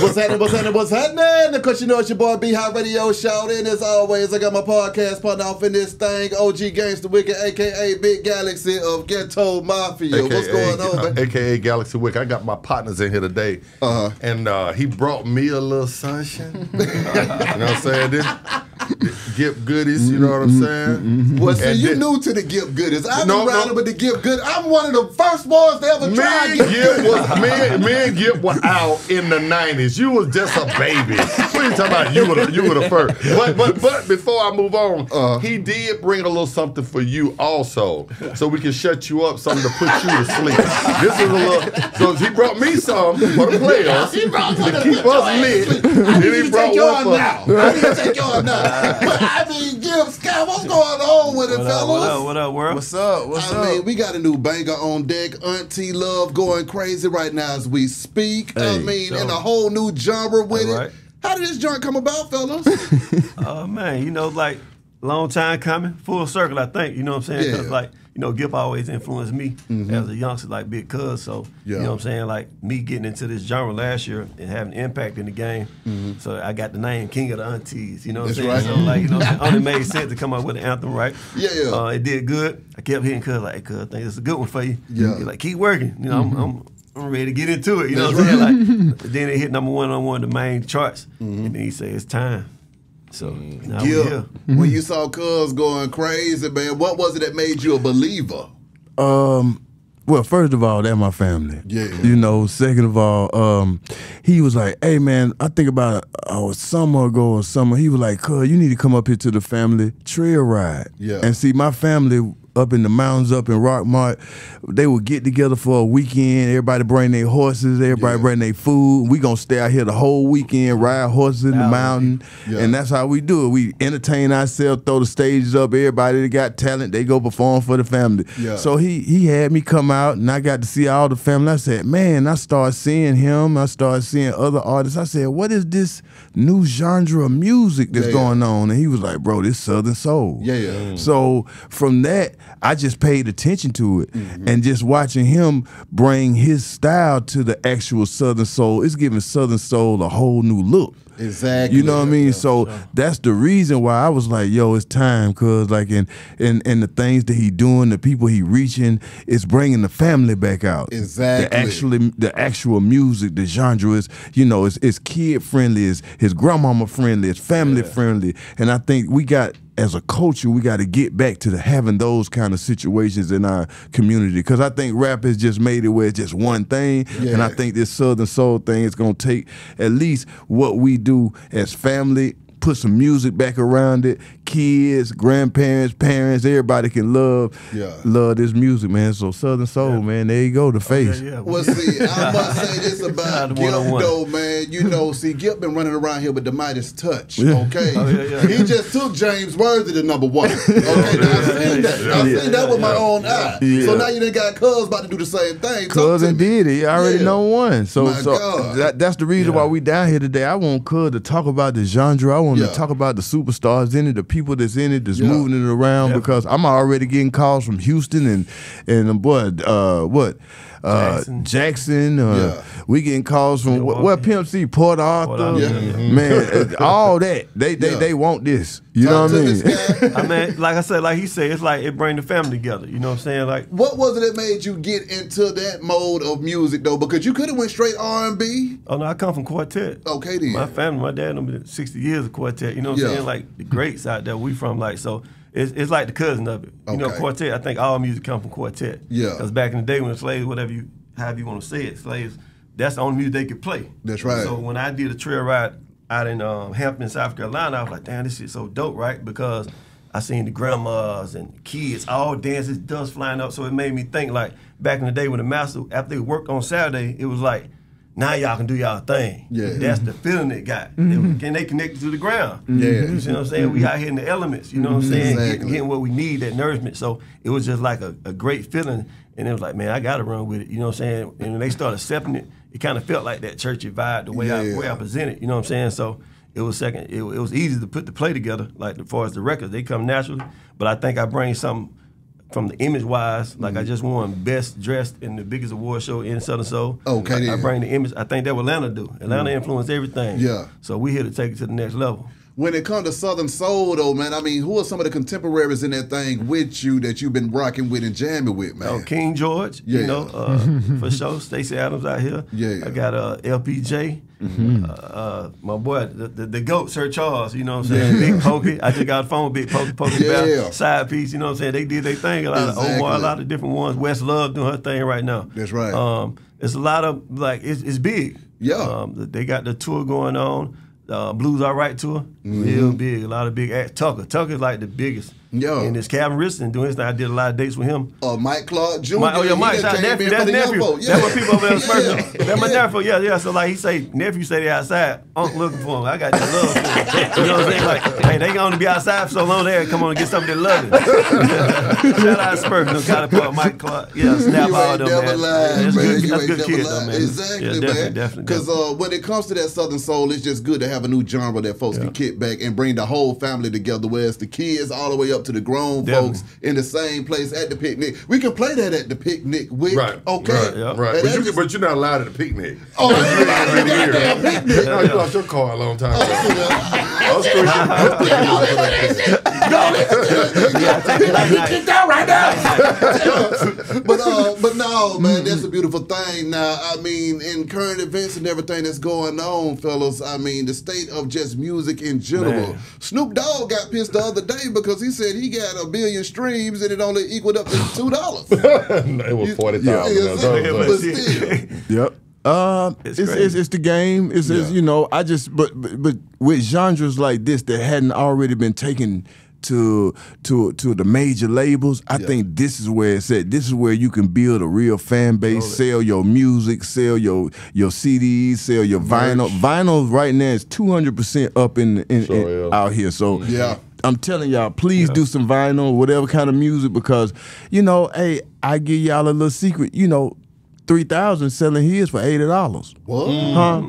What's happening? What's happening? What's happening? Of course, you know it's your boy B Hot Radio Show. And as always, I got my podcast partner off in this thing, OG Gangster Wicked, aka Big Galaxy of Ghetto Mafia. What's going on, man? uh, AKA Galaxy Wick. I got my partners in here today, Uh-huh. and uh, he brought me a little sunshine. you know what I'm saying? This Gipp goodies. You know what I'm saying? Well, see, And you then- new to the Gift Goodies. I've No, been riding no. with the Gift Good. I'm one of the first ones to ever Me try and Gift Gipp Goodies. was me, and- me and Gipp were out in the '90s. You was just a baby. What are you talking about? You were the, you were the first. But but but before I move on, Uh-huh. he did bring a little something for you also, so we can shut you up, something to put you to sleep. This is a little. So he brought me some for the players He brought to something keep to us lit. I Then need he to brought take yours one for. now. I need to take yours now. But I mean, Gipp, Scott, what's going on with it, What up, fellas? what up, what up, world? What's up? What's I up? mean, we got a new banger on deck. Auntie Love going crazy right now as we speak. I mean, so- in a whole new genre with All it. right. How did this joint come about, fellas? Oh man, you know, like long time coming, full circle. I think you know what I'm saying. Yeah. Like you know, Gipp always influenced me mm-hmm. as a youngster, like Big Cuz. So Yeah. you know what I'm saying. Like me getting into this genre last year and having impact in the game. Mm-hmm. So I got the name King of the Aunties. You know what I'm saying. right. So like you know, it only made sense to come up with an anthem, right? Yeah, yeah. Uh, it did good. I kept hitting Cuz like, Cuz, I think it's a good one for you. Yeah. He's like, keep working. You know, I'm. Mm-hmm. I'm I'm ready to get into it. You know That's what I'm saying? Like, then it hit number one on one of the main charts, and then he said it's time. So now we Yeah. here. When you saw Cuz going crazy, man, what was it that made you a believer? Um, well, first of all, they're my family. Yeah. You know. Second of all, um, he was like, "Hey, man, I think about a summer ago or summer. He was like, "Cuz, you need to come up here to the family trail ride." Yeah. And see, my family up in the mountains, up in Rockmart, they would get together for a weekend. Everybody bring their horses. Everybody Yeah. bring their food. We gonna stay out here the whole weekend, ride horses in the Wow. mountain, Yeah. and that's how we do it. We entertain ourselves, throw the stages up. Everybody that got talent, they go perform for the family. Yeah. So he he had me come out, and I got to see all the family. I said, man, I started seeing him. I started seeing other artists. I said, what is this new genre of music that's Yeah, yeah. going on? And he was like, bro, this Southern Soul. Yeah, yeah. So from that, I just paid attention to it, Mm-hmm. and just watching him bring his style to the actual Southern Soul, it's giving Southern Soul a whole new look. Exactly. You know what I mean? so that's the reason why I was like, yo, it's time, cause like in in in the things that he doing, the people he reaching, it's bringing the family back out. Exactly. The actually the actual music, the genre is, you know, it's it's kid friendly, it's his grandmama friendly, it's family friendly, and I think we got. As a culture, we got to get back to the, having those kind of situations in our community because I think rap has just made it where it's just one thing, and I think this Southern Soul thing is gonna take at least what we do as family, put some music back around it. Kids, grandparents, parents, everybody can love Yeah. love this music, man. So Southern Soul, man, there you go, the oh, face. Yeah, yeah. Well, see, I must say this about Shout to Gipp, one-on-one. though, man. You know, see, Gipp been running around here with the Midas touch, okay? Oh, yeah, yeah. He just took James Worthy to number one, okay? Now, I seen that, I Yeah, seen that with my own eye. Yeah. So now you done got Cuz about to do the same thing. Talk to Cousin did it. I already Yeah. know one. So, My so God. that, that's the reason why we down here today. I want Cuz to talk about the genre. I want Yeah. to talk about the superstars in it, the people that's in it, that's Yeah. moving it around. Because I'm already getting calls from Houston and and what uh, what. Uh, Jackson. Jackson, uh, Yeah. we getting calls from what, what Pimp C, Port Arthur, Arthur, Yeah. man, uh, all that they they Yeah. they want this. You Talk know what I mean? I mean, like I said, like he said, it's like it bring the family together. You know what I'm saying? Like, What was it that made you get into that mode of music though? Because you could have went straight R and B. oh no, I come from quartet. Okay then. My family, my dad, them 60 years of quartet. You know what Yeah. I'm saying? Like the greats out there, we from like so. It's, it's like the cousin of it. You know, quartet. I think all music come from quartet. Yeah. Because back in the day when the slaves, whatever you, however you want to say it, slaves, that's the only music they could play. That's right. So when I did a trail ride out in um, Hampton, South Carolina, I was like, damn, this shit's so dope, right? Because I seen the grandmas and kids all dancing, dust flying up. So it made me think like back in the day when the master, after they worked on Saturday, it was like, now y'all can do y'all thing. Yeah. That's the mm-hmm. feeling it got. Mm-hmm. They was- Can they connected to the ground? Yeah. You see what I'm saying? We out here in the elements, you know what I'm saying? Exactly. Getting, getting what we need, that nourishment. So it was just like a, a great feeling. And it was like, man, I gotta run with it. You know what I'm saying? And when they started accepting it, it kind of felt like that churchy vibe, the way I Yeah. way I presented. You know what I'm saying? So it was second. It, it was easy to put the play together. Like as far as the records, they come naturally. But I think I bring something from the image wise, like Mm-hmm. I just won best dressed in the biggest award show in Southern Soul. Okay, I, I bring the image. I think that what Atlanta do. Atlanta influenced everything. Yeah. So we here to take it to the next level. When it comes to Southern Soul, though, man, I mean, who are some of the contemporaries in that thing with you that you've been rocking with and jamming with, man? Oh, King George, Yeah. you know, uh, for sure. Stacey Adams out here. Yeah. I got uh, LPJ. Mm-hmm. Uh, uh, my boy, the, the, the GOAT, Sir Charles, you know what I'm saying? Big Pokey. I just got a phone with Big Pokey, Pokey Yeah. Bear, side piece, you know what I'm saying? They did their thing. A lot of Exactly. Omar, a lot of different ones. West Love doing her thing right now. That's right. Um, it's a lot of, like, it's, it's big. Yeah. Um, they got the tour going on. Uh, Blues All Right tour, Mm-hmm. real big. A lot of big acts. Tucka. Tucka's like the biggest. Yeah. And this Calvin Richardson doing his thing. I did a lot of dates with him. Uh, Mike Clark Jr. My, oh yeah, Mike, done nephew, that's nephew. folk. That's what people over there Yeah. smirking. That's my Yeah. nephew. Yeah, yeah. So like he say, nephew say they outside. Unc looking for him. I got that love for him. You know what I'm saying? Like, hey, they gonna be outside for so long. They come on and get something they love. It. Shout out Spurs, no Catapult, Mike Clark. Yeah, snap you all them man. Yeah, that's man. good. You That's good kid though, man. Exactly, yeah, definitely, man. definitely. Because uh, when it comes to that Southern Soul, it's just good to have a new genre that folks can kick back and bring the whole family together, whereas the kids all the way up to the grown Definitely. folks in the same place at the picnic. We can play that at the picnic with, Right. okay? Right. Yeah. Right. And But, that you, just- but you're not allowed at the picnic. Oh, Because you yeah, ain't been yeah, here. yeah, picnic. No, you lost your car a long time ago. Oh, I'll screw you. I'll screw you for that. Get down right now. but uh, but no, man, that's a beautiful thing. Now, I mean, in current events and everything that's going on, fellas, I mean, the state of just music in general. Man. Snoop Dogg got pissed the other day because he said he got a billion streams and it only equaled up to two dollars. it was forty thousand. Yeah, Yeah, but still. Yep. Uh, it's, It's it's, it's the game. It's, it's Yeah. you know I just but, but but with genres like this that hadn't already been taken to to to the major labels, I Yeah. think this is where it's at. This is where you can build a real fan base, sell your music, sell your your CDs, sell your vinyl. Vinyl right now is two hundred percent up in, in, Sure in- is. out here. So Yeah. I'm telling y'all, please do some vinyl, whatever kind of music, because you know, hey, I give y'all a little secret. You know, three thousand selling his for eighty dollars. What? Huh?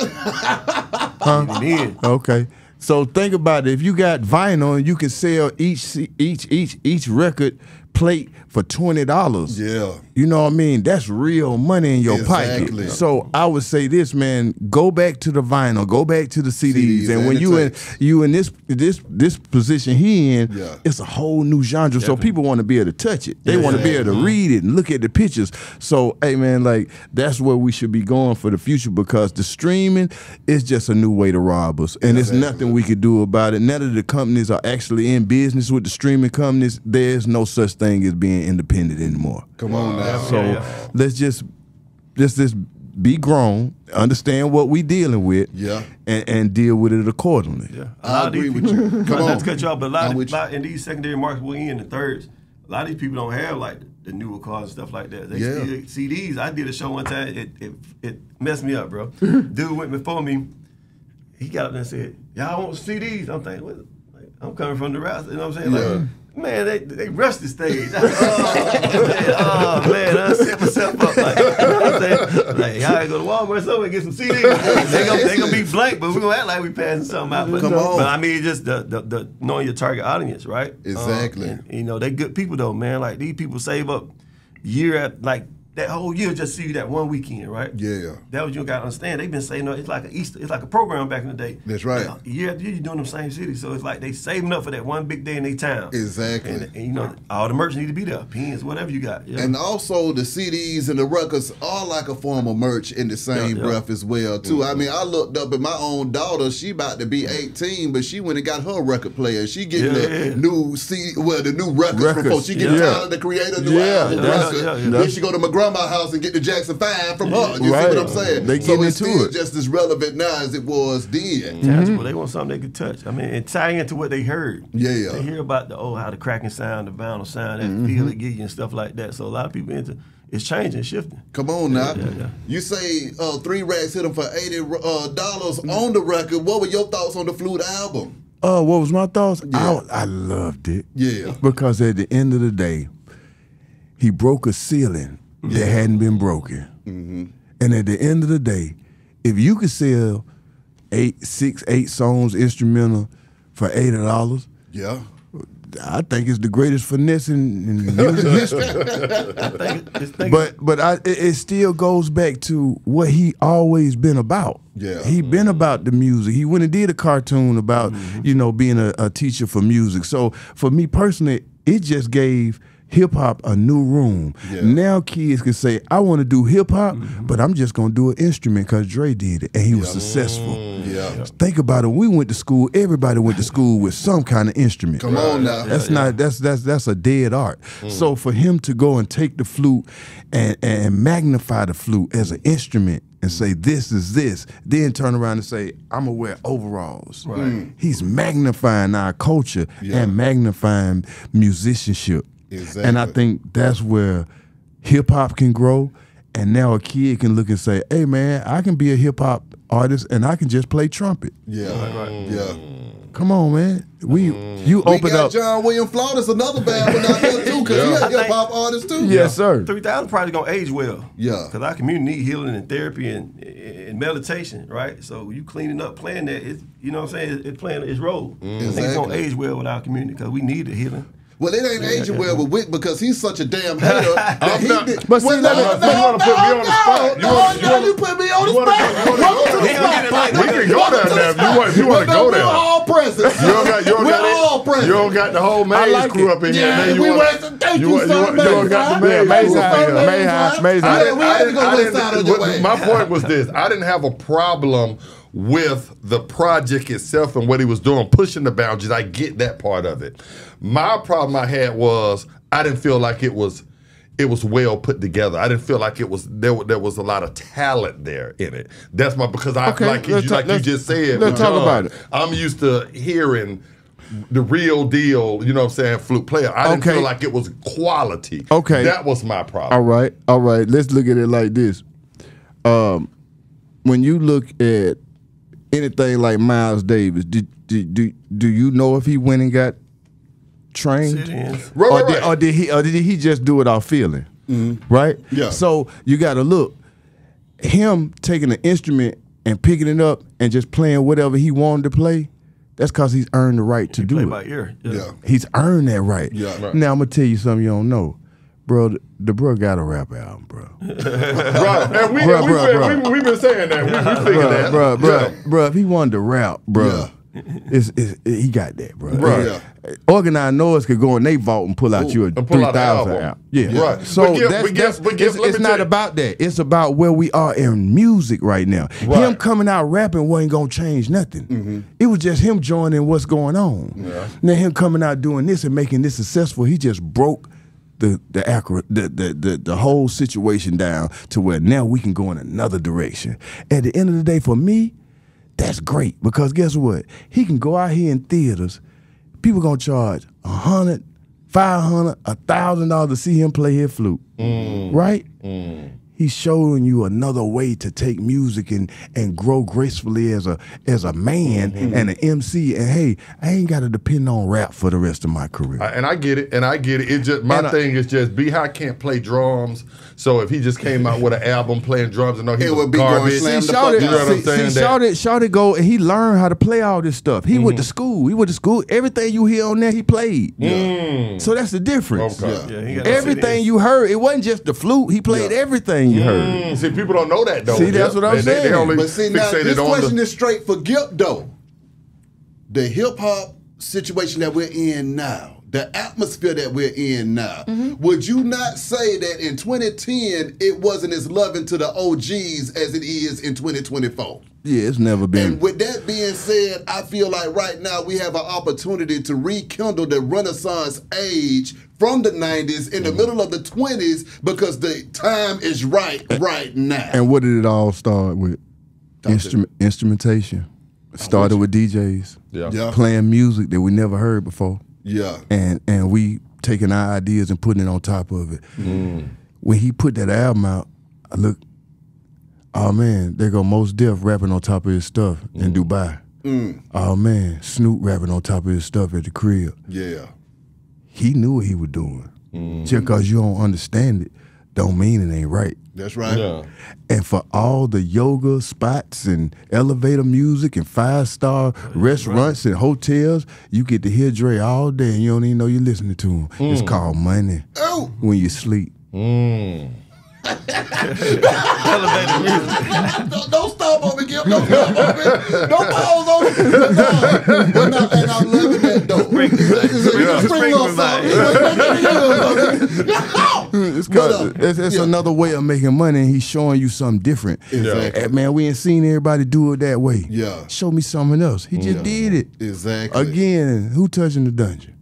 And then, Okay. So think about it. If you got vinyl and you can sell each each each each record plate for twenty dollars. Yeah. You know what I mean? That's real money in your Exactly. pocket. So I would say this, man, go back to the vinyl, go back to the CDs. CDs and and when the you in you in this this this position he in, Yeah. it's a whole new genre. So people want to be able to touch it. They want to be able to read it and look at the pictures. So hey man, like that's where we should be going for the future because the streaming is just a new way to rob us. And it's nothing we could do about it. None of the companies are actually in business with the streaming companies. There's no such thing as being independent anymore. Come on now. So Yeah, let's just let's just be grown, understand what we dealing with, Yeah. and, and deal with it accordingly. yeah. A I lot of agree with people- you. Come not on. to cut you off, but a I'm lot, of, with lot in these secondary markets we in the thirds, a lot of these people don't have like the newer cars and stuff like that. They Yeah. still CDs. I did a show one time. It it, it messed me up, bro. Dude went before me. He got up there and said, "Y'all want CDs?" I'm thinking, what? Like, I'm coming from the rest. You know what I'm saying? Yeah. Like, man, they they rushed the stage. oh, man, oh man, I set myself up. Like, you know what I'm saying? Like, y'all go to Walmart somewhere and get some CDs. they gonna they gonna be blank, but we gonna act like we passing something out. But, Come on. but I mean, just the, the the knowing your target audience, right? Exactly. Um, and, you know, they good people though, man. Like these people save up year at like that whole year just see you that one weekend, right? Yeah. That was you gotta understand. They've been saying no, it's like an Easter, it's like a program back in the day. That's right. Uh, Year after year, you're doing them same cities, so it's like they saving up for that one big day in their town. Exactly. And, and, you know, all the merch need to be there, pins, whatever you got. Yeah. And also the CDs and the records are like a form of merch in the same Yeah, yeah. breath as well too. I mean, I looked up at my own daughter. She about to be 18, but she went and got her record player. She getting Yeah, the yeah. new CD, well, the new records, Records, before she getting yeah. Tyler the Creator new Yeah, album that's- record. yeah, yeah. Then she go to my house and get the Jackson Five from her. You Right. see what I'm saying? They so getting it's into still it. just as relevant now as it was then. tangible. They want something they can touch. I mean, and tie into what they heard. Yeah, yeah. They hear about the oh how the cracking sound, the vinyl sound, that Mm-hmm. feel it give you and stuff like that. So a lot of people into it's changing, shifting. Come on now. Yeah, yeah. You say uh, Three Stacks hit them for eighty uh, dollars on the record. What were your thoughts on the Flute album? Uh, what was my thoughts? Yeah. I, I loved it. Yeah. Because at the end of the day, he broke a ceiling that hadn't been broken. Mm-hmm. And at the end of the day, if you could sell eight, six, eight songs instrumental for eighty dollars, Yeah. I think it's the greatest finesse in, in music history. I think think But but I, it, it still goes back to what he always been about. Yeah. he been about the music. He went and did a cartoon about you know being a, a teacher for music. So for me personally, it just gave hip hop a new room. Yeah. Now kids can say, I want to do hip hop, mm-hmm. but I'm just gonna do an instrument because Dre did it and he was successful. Mm-hmm. Yeah. Think about it. We went to school. Everybody went to school with some kind of instrument. Come on now. That's not that's that's that's a dead art. Mm. So for him to go and take the flute and and magnify the flute as an instrument and say this is this, then turn around and say I'm gonna wear overalls. Right. Mm. He's magnifying our culture Yeah. and magnifying musicianship. And I think that's where hip hop can grow. And now a kid can look and say, "Hey man, I can be a hip hop artist and I can just play trumpet." Yeah. Yeah. Come on, man. We mm. you We open got up. John William Flawless, another bad one out there too, because Yeah. he's I a hip hop artist too. Yes, sir. Three thousand probably gonna age well. Yeah. Because our community need healing and therapy and, and meditation, right? So you cleaning up, playing that, it, you know what I'm saying? It's, it's playing its role. I think it's gonna age well with our community because we need the healing. Well, it ain't aging well with Wick because he's such a damn hater that he not- did. But see, well, let me- no, you wanna put me on the no, spot. You No, wanna- you wanna- put me on the you spot. go- you wanna Welcome to the He gonna get it spot. We can go there now if you want. If you want to go there. We're all present. You don't got you don't We're got all it. present. You don't got the whole maze like crew up in here. Yeah. You we want- went- thank you, want- son, want- You don't got the maze. Yeah, Maze crew. Maze out- Maze out I here. didn't- we had to go west side of your way. My point was this: I didn't have a problem with the project itself and what he was doing, pushing the boundaries. I get that part of it. My problem I had was I didn't feel like it was it was well put together. I didn't feel like it was there. There was a lot of talent there in it. That's my because I Okay, like you, like you just said. let's talk about it. I'm used to hearing. The real deal, you know what I'm saying, flute player. I didn't Okay. feel like it was quality. Okay. That was my problem. All right, all right. Let's look at it like this. Um, when you look at anything like Miles Davis, did, did, do do you know if he went and got trained? Sit-ins. Right, or, right, did, right. or did he or did he just do it off feeling? Mm-hmm. Right? Yeah. So you got to look him taking an instrument and picking it up and just playing whatever he wanted to play. That's because he's earned the right to do it. by ear. Yeah. He's earned that right. Yeah. Right. Now I'm gonna tell you something you don't know, bro. The, bro got a rap album, bro. Right. And we, Bruh, we, been, bruh. we, we been saying that. We, we figured Bro, that. bro, bro, Yeah. bro. If he wanted to rap, bro, Yeah. it's, it's, he got that, bro. Right. Yeah. Organized Noize could go in they vault and pull out you pull out the album. album. Yeah, Right. So give- that's, that's it's, it's not you- about that. It's about where we are in music right now. Right. Him coming out rapping wasn't gonna change nothing. Mm-hmm. It was just him joining what's going on. Now him coming out doing this and making this successful, he just broke the the the, the the the whole situation down to where now we can go in another direction. At the end of the day, for me, that's great because guess what? He can go out here in theaters. People gonna charge a hundred, five hundred, a thousand dollars to see him play his flute, mm. right? Mm. He's showing you another way to take music and and grow gracefully as a as a man mm-hmm. and an MC. And hey, I ain't got to depend on rap for the rest of my career. I- and I get it, and I get it. It just my And I- thing is just B High can't play drums, so if he just came out with an album playing drums and know he It was would be going garbage, slam See, the Shawty, fuck you know what I'm saying? see, Shawty, Shawty go and he learned how to play all this stuff. He went to school. He went to school. Everything you hear on there, he played. So that's the difference. Okay. Yeah. Yeah, he got no Everything you heard, it wasn't just the flute. He played Yeah. everything you heard. Mm, see, people don't know that though. See, that's what I'm They- they- They saying. only But see, now fixated this question the, is straight for Gipp, though. The hip hop situation that we're in now, the atmosphere that we're in now, mm-hmm. would you not say that in 2010 it wasn't as loving to the OGs as it is in 2024? Yeah, it's never been. And with that being said, I feel like right now we have an opportunity to rekindle the Renaissance age from the 90s in the mm-hmm. middle of the 20s because the time is right right now. And what did it all start with? Instrument instrumentation. Started with DJs yeah. Yeah. playing music that we never heard before. Yeah. and and we taking our ideas and putting it on top of it. Mm. When he put that album out, I look, oh man, there go Mos Def rapping on top of his stuff in mm. Dubai. Mm. Oh man, Snoop rapping on top of his stuff at the crib. Yeah. He knew what he was doing. Just cause you don't understand it, don't mean it ain't right. That's right. Yeah. And for all the yoga spots and elevator music and five star restaurants and hotels, you get to hear Dre all day and you don't even know you're listening to him. It's called money Oh, when you sleep. Elevated music. don't, don't stop on me, Gil. Don't stop on me. Don't pause on me. No, no, and I'm loving that though. Sprinkle, Sprinkle, sprinkle, something. It's, But, uh, it's, it's yeah. another way of making money, and he's showing you something different. Exactly. And man, we ain't seen everybody do it that way. Yeah. Show me something else. He just did it. Exactly. Again, who touching the dungeon?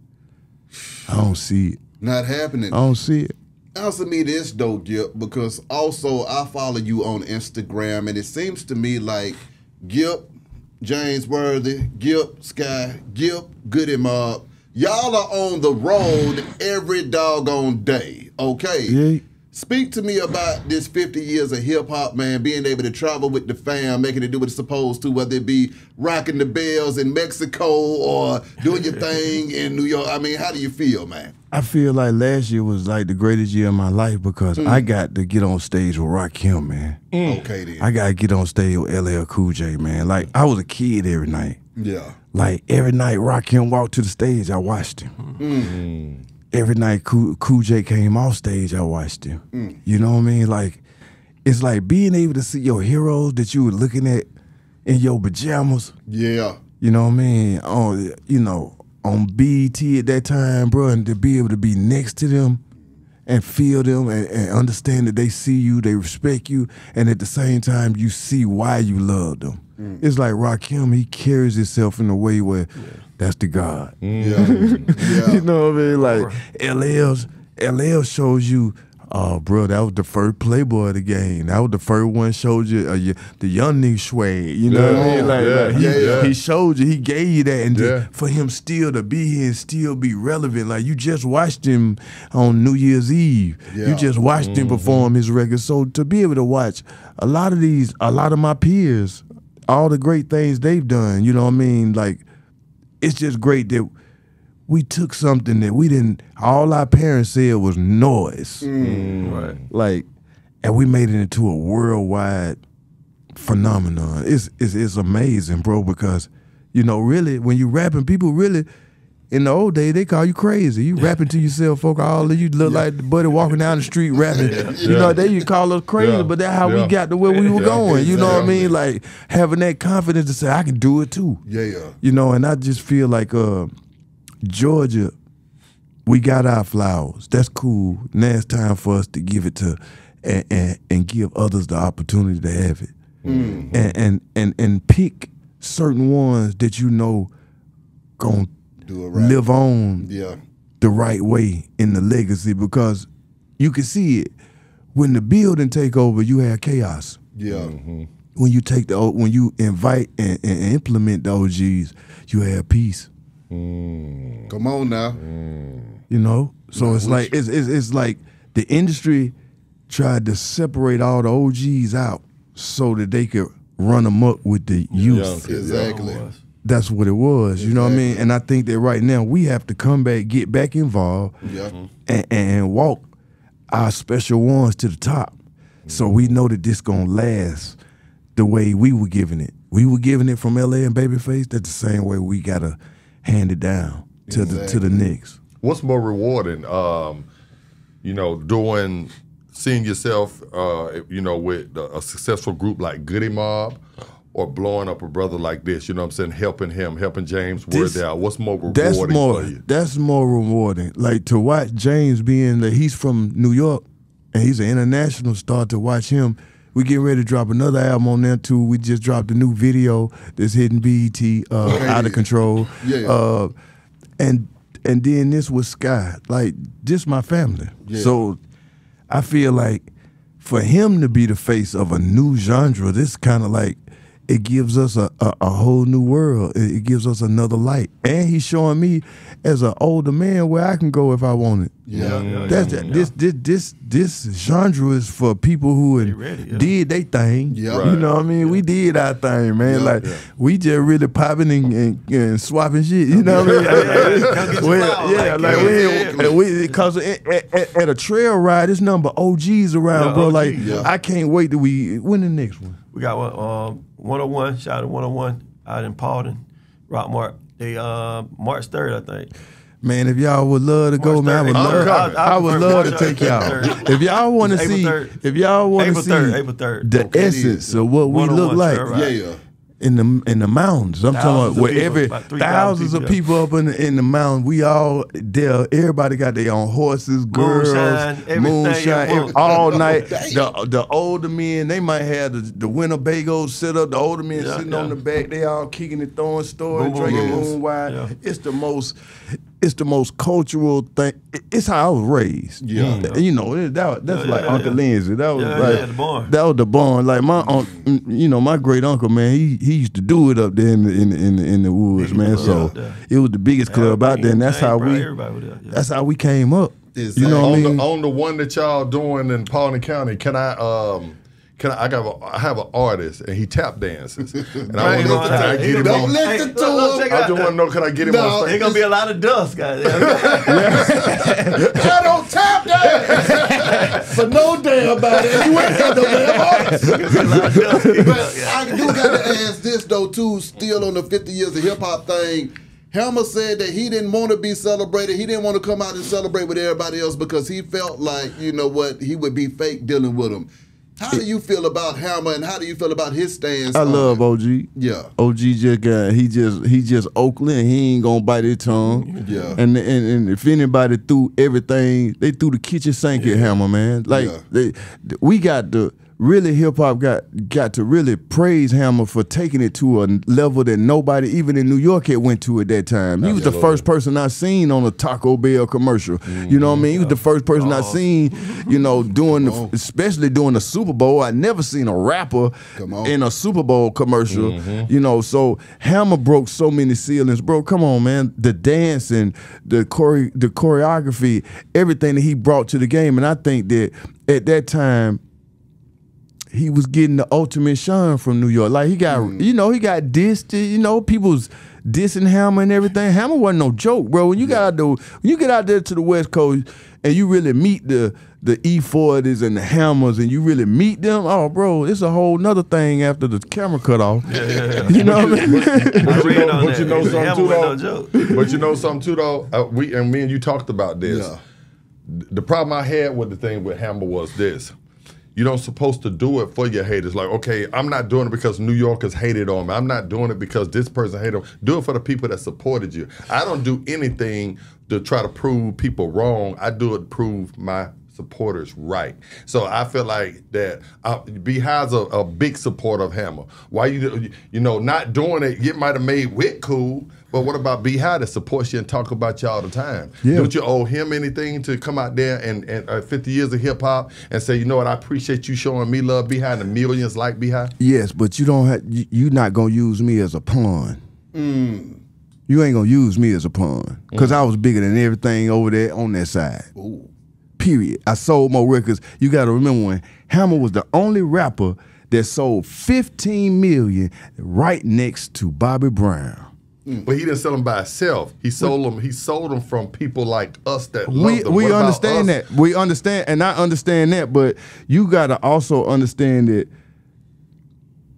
I don't see it. Not happening. I don't see it. Answer me this though, Gipp, because also I follow you on Instagram, and it seems to me like Gipp, James Worthy, Gipp, Sky, Gipp, Goodie Mob, y'all are on the road every doggone day. Okay. Yeah. Speak to me about this 50 years of hip hop, man, being able to travel with the fam, making it do what it's supposed to, whether it be rocking the bells in Mexico or doing your thing in New York. I mean, how do you feel, man? I feel like last year was like the greatest year of my life because I mm. got to get on stage with Rakim, man. Mm. Okay, then. I got to get on stage with LL Cool J, man. Like I was a kid every night. Yeah. Like every night Rakim walked to the stage, I watched him. Mm. Mm. Every night Cool, cool J came off stage, I watched him. Mm. You know what I mean? Like it's like being able to see your heroes that you were looking at in your pajamas. Yeah. You know what I mean? On you know on BET at that time, bro, and to be able to be next to them and feel them and, and understand that they see you, they respect you, and at the same time you see why you love them. Mm. It's like Rakim, he carries himself in a way where that's the God. Mm. Yeah. yeah. you know what I mean? Like LL's LL shows you, oh, bro, that was the first Playboy of the game. That was the first one showed you, uh, the young nigga swag. You know what I mean? Like, Yeah, like, he, yeah, yeah. he showed you, he gave you that, and to- Yeah. for him still to be here and still be relevant. Like you just watched him on New Year's Eve. Yeah. You just watched him mm-hmm. perform his record. So to be able to watch a lot of these, a lot of my peers, all the great things they've done. You know what I mean? Like it's just great that we took something that we didn't all our parents said was noise mm. Mm, Right. like and we made it into a worldwide phenomenon it's, it's it's amazing bro because you know really when you rapping people really in the old day they call you crazy you rapping to yourself folk all of you look like the buddy walking down the street rapping you know they used to call us crazy Yeah. but that's how we got to where we were Yeah. going you know what i mean like having that confidence to say i can do it too Yeah. Yeah. you know, and I just feel like uh, Georgia, we got our flowers. That's cool. Now it's time for us to give it to and and, and give others the opportunity to have it. And, and and and pick certain ones that you know gonna Do it right. live on Yeah. the right way in the legacy because you can see it when the building take over. You have chaos Yeah. Mm-hmm. when you take the when you invite and, and implement the OGs, you have peace. Mm. Come on now. Mm. You know, so Nah, it's we like it's, it's it's like the industry tried to separate all the OGs out so that they could run amok with the youth. young Exactly. That's what it was. You know what I mean? And I think that right now we have to come back, get back involved, Yeah. and, and walk our special ones to the top. So we know that this gonna last the way we were giving it. We were giving it from LA and Babyface. That's the same way we gotta hand it down to the to the Exactly. Knicks. What's more rewarding? Um, you know, doing seeing yourself, uh, you know, with a a successful group like Goodie Mob, or blowing up a brother like this. You know what I'm saying? Helping him, helping James This- Worthy out. What's more rewarding That's more that's more rewarding. Like to watch James being that he's from New York and he's an international star to watch him. We getting ready to drop another album on there too. We just dropped a new video that's hitting BET uh, out of control. Yeah. Uh, and and then this was Sky. Like this my family. Yeah. So I feel like for him to be the face of a new genre, this kind of like it gives us a, a, a whole new world. It, it gives us another light. And he's showing me as an older man where I can go if I want it. Yeah. yeah, That's yeah. this this this this genre is for people who ready, yeah. did they thing. Yeah. You know what I mean? We did our thing, man. Yeah. like Yeah. we just really popping and, and, and swapping shit. You know what I mean? Yeah, yeah, yeah. Come get your Well, yeah, like, like we, we because at, at, at a trail ride, this number OGs around, bro. Like yeah. I can't wait till we when the next one. We got one, um, 101, shout out to 101 out in Paulding, Rockmart. They uh, March 3rd, I think. Man, if y'all would love to go, March man, I would 3rd. love, I'm I, would I love to take y'all. If y'all want to see, 3rd. if y'all want to April see 3rd, April 3rd. the Okay, essence yeah. of what we look like trail. Yeah, yeah. In the in the mountains. I'm Thousands talking about where people, every about 3,000 thousands of people, people up in the, in the mountains. We all there. Everybody got their own horses, girls, Moonshine, moonshine, every- all night. the the older men they might have the, the Winnebagos set up. The older men Yeah, sitting yeah. on the back. They all kicking and throwing stories, drinking moon wine. Yeah. It's the most. It's the most cultural thing. It's how I was raised. Yeah. Th- you know that, that's Yeah, like yeah, Uncle yeah. Lindsay. That was Yeah, like yeah, the barn. that was the barn. Like my uncle, you know, my great uncle, man, he he used to do it up there in the in the, in the, in the woods, man. So it was the biggest club out there, and that's how we Everybody was there. yeah. that's how we came up. Exactly. You know what I on mean? the on the one that y'all doing in Paulding County, can I um can I, I got a, I have an artist and he tap dances and I want to know can I get He him Don't on. listen to look, look, him. I just want to know can I get him No, on There's stage? gonna be a lot of dust, guys. I don't tap dance for no damn body. You ain't got no damn artist. But I do got to ask this though too. Still on the 50 years of hip hop thing. Hammer said that he didn't want to be celebrated. He didn't want to come out and celebrate with everybody else because he felt like you know what he would be fake dealing with them. How do you feel about Hammer and how do you feel about his stance? I on love? OG. Yeah. OG just got he just he just Oakland. He ain't gonna bite his tongue. Yeah. And and, and if anybody threw everything, they threw the kitchen sink at Hammer, man. Like Yeah. they, we got to really hip hop got got to really praise Hammer for taking it to a level that nobody even in New York had went to at that time. He was the first person I seen on a Taco Bell commercial. You know what I mean? He was the first person I seen, you know, doing the, especially doing the Super Bowl. I never seen a rapper in a Super Bowl commercial. You know, so Hammer broke so many ceilings, bro. Come on, man. The dancing, the chore- the choreography, everything that he brought to the game, and I think that at that time. He was getting the ultimate shine from New York. Like he got, you know, he got dissed. You know, people's dissing Hammer and everything. Hammer wasn't no joke, bro. When you got out there, when you get out there to the West Coast and you really meet the the E40s and the Hammers and you really meet them, oh, bro, it's a whole nother thing after the camera cut off. Yeah, yeah, You know what I mean? I read on but you know something too, though? no. But you know something too, though. Uh, we and me and you talked about this. Yeah. The problem I had with the thing with Hammer was this. You don't supposed to do it for your haters. Like, okay, I'm not doing it because New Yorkers hated on me. I'm not doing it because this person hated on me. Do it for the people that supported you. I don't do anything to try to prove people wrong. I do it to prove my supporters right. So I feel like that uh, B High's a, a big supporter of Hammer. Why you you know not doing it? It might have made Wit cool, but what about B High that supports you and talk about you all the time? Yeah. Don't you owe him anything to come out there and, and uh, 50 years of hip hop and say, you know what, I appreciate you showing me love behind the millions like B High? Yes, but you don't have you, you not gonna use me as a pawn. You ain't gonna use me as a pawn because I was bigger than everything over there on that side. Period. I sold more records. You got to remember when Hammer was the only rapper that sold 15 million right next to Bobby Brown. Mm. But he didn't sell them by himself. He sold them. He sold them from people like us that we them. we What understand that. We understand, and I understand that. But you got to also understand that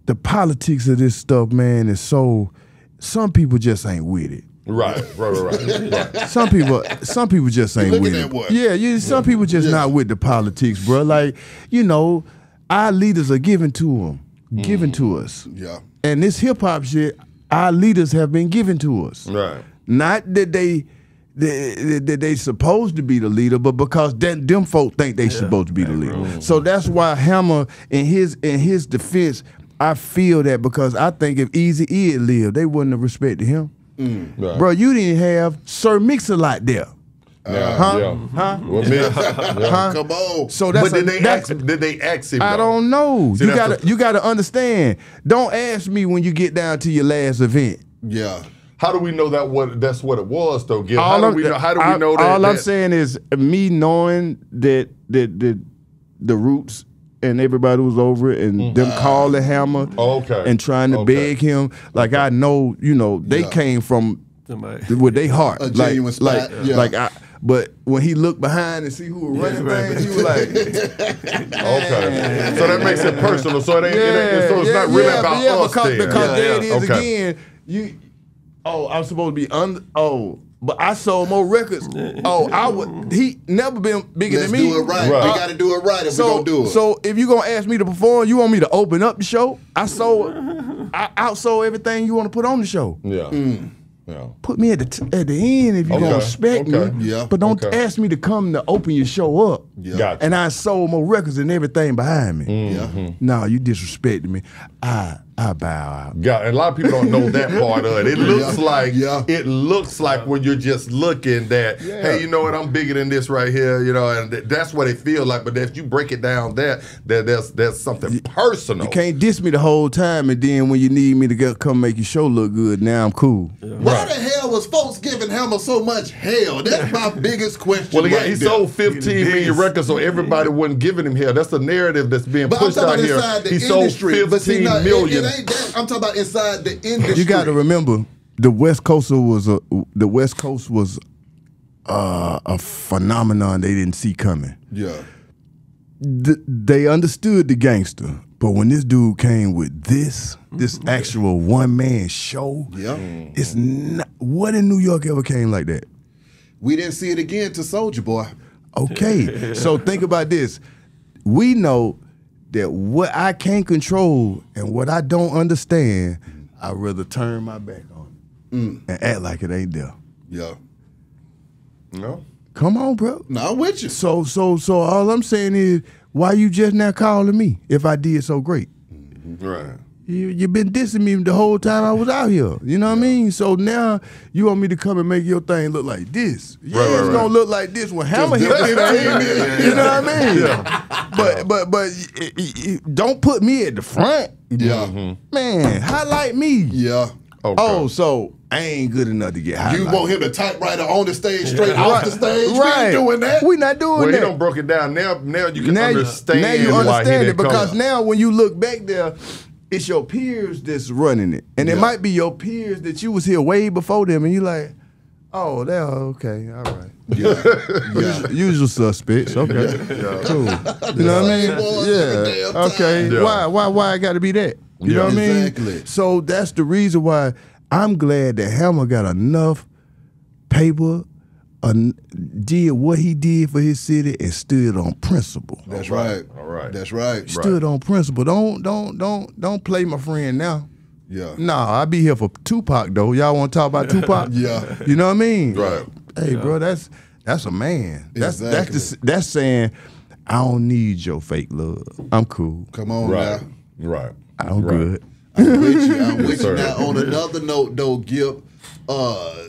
the politics of this stuff, man, is so. Some people just ain't with it. Right, right, right, right. right. Some people, some people just ain't with it. what? Yeah, you, some people just Yeah. not with the politics, bro. Like you know, our leaders are given to them, given to us, Yeah. and this hip hop shit, our leaders have been given to us. Right. Not that they. That they, they supposed to be the leader, but because them, them folk think they supposed to be the leader. So that's why Hammer, in his in his defense, I feel that because I think if Easy E had lived, they wouldn't have respected him. Mm. Right. Bro, you didn't have Sir Mix-a-Lot there. Yeah, Huh? yeah. Huh? Well, me- yeah. Huh? Come on. So that's but did a, they that's, ask? Did they ask him? I though? don't know. See, you gotta the- you gotta understand. Don't ask me when you get down to your last event. Yeah. How do we know that what that's what it was though? Gil? How All do I'm- we know? How do we I- know that? All I'm that- saying is me knowing that that that the roots and everybody was over it and them calling Hammer Mm. Oh, okay. and trying to Okay. beg him. Like I know, you know, they Yeah. came from Somebody. with their heart. A like, genuine spot, like, yeah. like I but when he looked behind and see who was running right. things, he was like, Okay, so that makes it personal. So it ain't, it ain't so it's yeah, not really yeah, about yeah, us because, then. because Yeah, there it yeah. Okay. again. You, oh, I'm supposed to be under. Oh, but I sold more records. Oh, I would. He never been bigger Let's than me. do it right. Right. We got to do it right if So, we're going to do it. so if you gonna ask me to perform, you want me to open up the show? I sold, I outsold everything you want to put on the show. Yeah, Mm. Yeah. Put me at the t- at the end if you Okay, gonna respect okay. me. Yeah. But don't Okay. ask me to come to open your show up. Yeah. Gotcha. And I sold more records and everything behind me. Mm-hmm. yeah. No, you disrespected me. I I bow out. Got and a lot of people don't know that part of it. It looks Yeah. like Yeah. it looks like when you're just looking that hey, you know what? I'm bigger than this right here, you know, and th- that's what it feels like. But if you break it down, that that there's there's something personal. You can't diss me the whole time, and then when you need me to go, come make your show look good, now I'm cool. Why the hell was folks giving Hammer so much hell? That's my biggest question. Well, yeah, right he there. sold 15 million records, so everybody wasn't giving him hell. That's the narrative that's being But I'm pushed out here. inside the He sold industry. but see, 15 no, it- million. It, ain't that. I'm talking about inside the industry. You got to remember, the West Coast was a the West Coast was uh, a phenomenon they didn't see coming. Yeah. Th- they understood the gangster, but when this dude came with this, this actual one man show, Yeah. it's not. What in New York ever came like that? We didn't see it again to Soulja Boy. Okay, so think about this. We know that what I can't control and what I don't understand, mm. I'd rather turn my back on it mm. and act like it ain't there. Yeah. no? Come on, bro. No, I'm with you. So, so, so all I'm saying is, why you just now calling me if I did so great? Mm-hmm. Right. You you been dissing me the whole time I was out here. You know what I mean? So now you want me to come and make your thing look like this. Yeah, Right, it's right. gonna look like this when Hammer hit different the thing. You know what I mean? But but but y- y- y- don't put me at the front. Yeah. Man, highlight me. Yeah. Oh, okay. Oh, so I ain't good enough to get highlighted. You want him to typewriter on the stage, straight off the stage? Right. We ain't doing that. We not doing Well, he that. don't broke it down. Now, now you can now, you- understand. now you why he understand it because now when you look back there, it's your peers that's running it, and it might be your peers that you was here way before them, and you like, oh, they're okay, all right. Yeah. yeah. Usual suspects, okay, cool. You know what I Same ones every mean? Yeah, okay. Yeah. Why, why, why I got to be that? You know what I mean? Exactly. So that's the reason why I'm glad that Hammer got enough paper, en- did what he did for his city, and stood on principle. That's All right. right. All right. That's right. stood on principle. Don't don't don't don't play my friend now. Yeah. Nah, I be here for Tupac though. Y'all want to talk about Tupac? Yeah. You know what I mean? Right. Hey, bro, that's that's a man. That's that's the, that's saying I don't need your fake love. I'm cool. Come on Right. now. Right. I'm Right. good. I'm with you. I'm with you. sir. Now, on another note, though, Gipp, uh,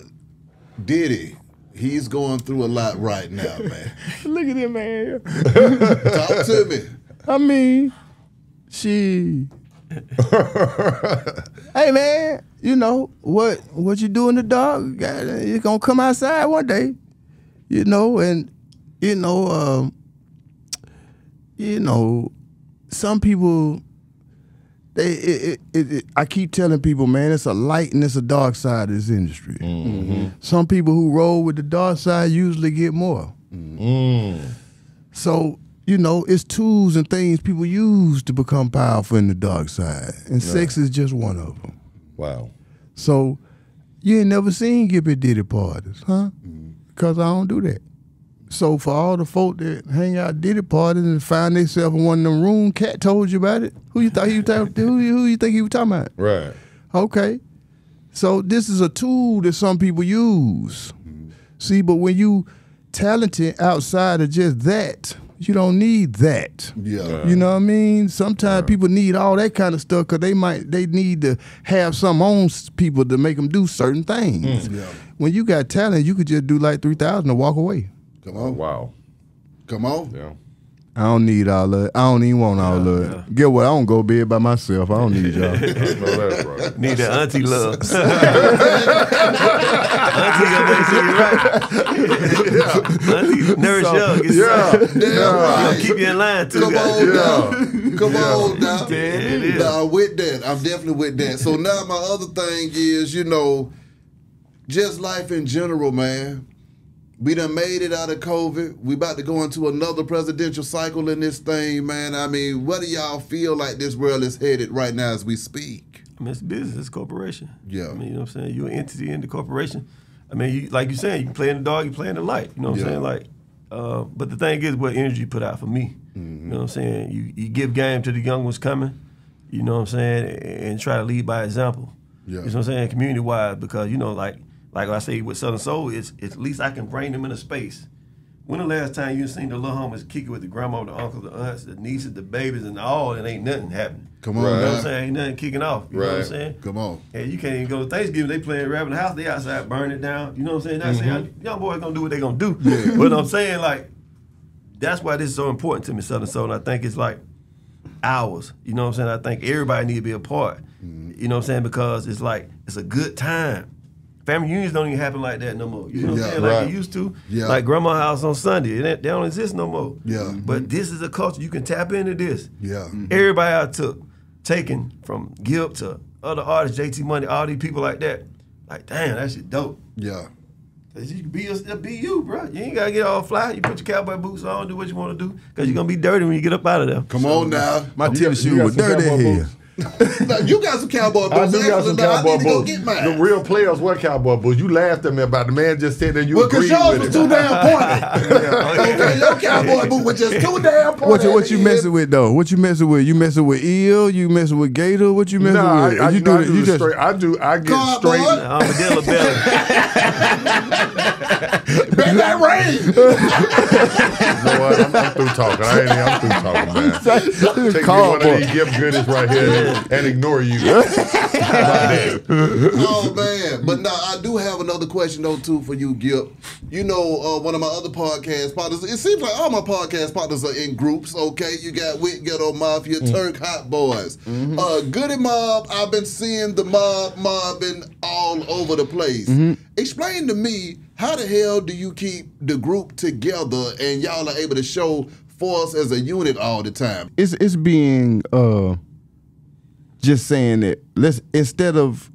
Diddy, he's going through a lot right now, man. Look at him, man. Talk to me. I mean, she. hey man, you know what? What you do in the dark? It's gonna come outside one day, you know. And you know, um, you know, some people. They, it, it, it, I keep telling people, man, it's a light and it's a dark side of this industry. Mm-hmm. Some people who roll with the dark side usually get more. Mm-hmm. So, you know, it's tools and things people use to become powerful in the dark side. And sex is just one of them. Wow. So, you ain't never seen Gippy Diddy parties, huh? Mm-hmm. Because I don't do that. So, for all the folk that hang out at Diddy parties and find themselves in one of them room, Katt told you about it. Who you thought he was talking who, who you think he was talking about? Right. Okay. So this is a tool that some people use. See, but when you talented outside of just that, You don't need that. Yeah. You know what I mean? Sometimes people need all that kind of stuff because they might they need to have some on people to make them do certain things. Mm, yeah. When you got talent, you could just do like three thousand and walk away. Come oh, on. Wow. Come on. Yeah. I don't need all of it. I don't even want all of it. Get what? I don't go bed by myself. I don't need y'all. I know that's right. Need that auntie love. auntie gonna make sure you're right. auntie nurse you. Get Yeah. yeah. Damn right. Keep you in line too. Come guys. on Yeah. now. Come on now. Yeah, it is. Nah, with that. I'm definitely with that. So now my other thing is, you know, just life in general, man. We done made it out of COVID. We about to go into another presidential cycle in this thing, man. I mean, what do y'all feel like this world is headed right now as we speak? I mean, it's business, it's corporation. Yeah. I mean, you know what I'm saying? You're an entity in the corporation. I mean, you, like you're saying, you play in the dark, you play in the light. You know what Yeah. I'm saying? Like, uh, but the thing is, what energy you put out for me. Mm-hmm. You know what I'm saying? You you give game to the young ones coming. You know what I'm saying? And, and try to lead by example. Yeah. You know what I'm saying? Community wise, because you know, like like I say with Southern Soul, it's, it's at least I can bring them in a space. When the last time you seen the little homies kicking with the grandma, the uncles, the aunts, the nieces, the babies, and all, and ain't nothing happening. Come on You know what I'm saying? Ain't nothing kicking off. You know what I'm saying? Come on. And you can't even go to Thanksgiving. They playing rap in the house. They outside burning it down. You know what I'm saying? Not saying mm-hmm. young boys gonna do what they gonna do. But I'm saying like that's why this is so important to me, Southern Soul. And I think it's like ours. You know what I'm saying? I think everybody need to be a part. Mm-hmm. You know what I'm saying? Because it's like it's a good time. Family unions don't even happen like that no more. You know what Yeah, I'm saying? Like right. it used to. Yeah. Like grandma house on Sunday. It they don't exist no more. Yeah. But this is a culture. You can tap into this. Yeah. Mm-hmm. Everybody I took, taken from Gipp to other artists, JT Money, all these people like that. Like, damn, that shit dope. Yeah. 'Cause you can be, your- be you, bro. You ain't gotta get all fly. You put your cowboy boots on, do what you want to do, because you're gonna be dirty when you get up out of there. Come on now. My You tennis got- you shoe got was some dirty here. boots? now, you got some cowboy boots. I do got some cowboy I need to go boots. get mine. The real players wear cowboy boots. You laughed at me about the man just said that you well, because agreed yours with was it. too damn pointy. okay, your cowboy boot was just too damn pointy. What you what you messing with though? What you messing with? You messing with eel? You messing with gator? What you messing Nah, with? I, I, you you know, I it- do you just straight. I do. I get Cardboard? straight. Armadillo belly. Bet that rain. You know what? I'm, I'm through talking. I ain't. I'm through talking, man. Take me one of Cardboard. these gift goodies right here and, and ignore you. oh man, but now I do have another question though too for you, Gipp. You know, uh, one of my other podcast partners. It seems like all my podcast partners are in groups. Okay, you got Wit Ghetto Mafia, Turk Hot Boys, uh, Goodie Mob. I've been seeing the mob mobbing all over the place. Explain to me how the hell do you keep the group together and y'all are able to show force as a unit all the time? it's it's being uh just saying that let's instead of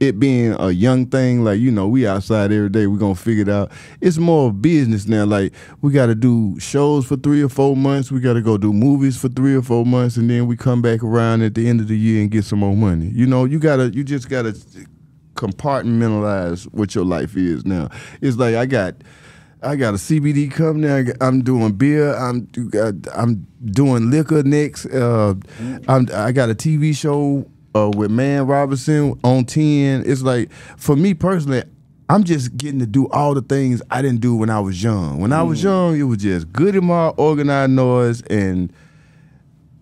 it being a young thing like you know we outside every day we're gonna figure it out it's more of business now like we gotta do shows for three or four months we gotta go do movies for three or four months and then we come back around at the end of the year and get some more money you know you gotta you just gotta compartmentalize what your life is now it's like i got I got a CBD company. I I'm doing beer. I'm uh, I'm doing liquor next. Uh, I'm, I got a TV show uh, with Man Robinson on Ten. It's like for me personally, I'm just getting to do all the things I didn't do when I was young. When I was young, it was just Goodie Mob, Organized Noize, and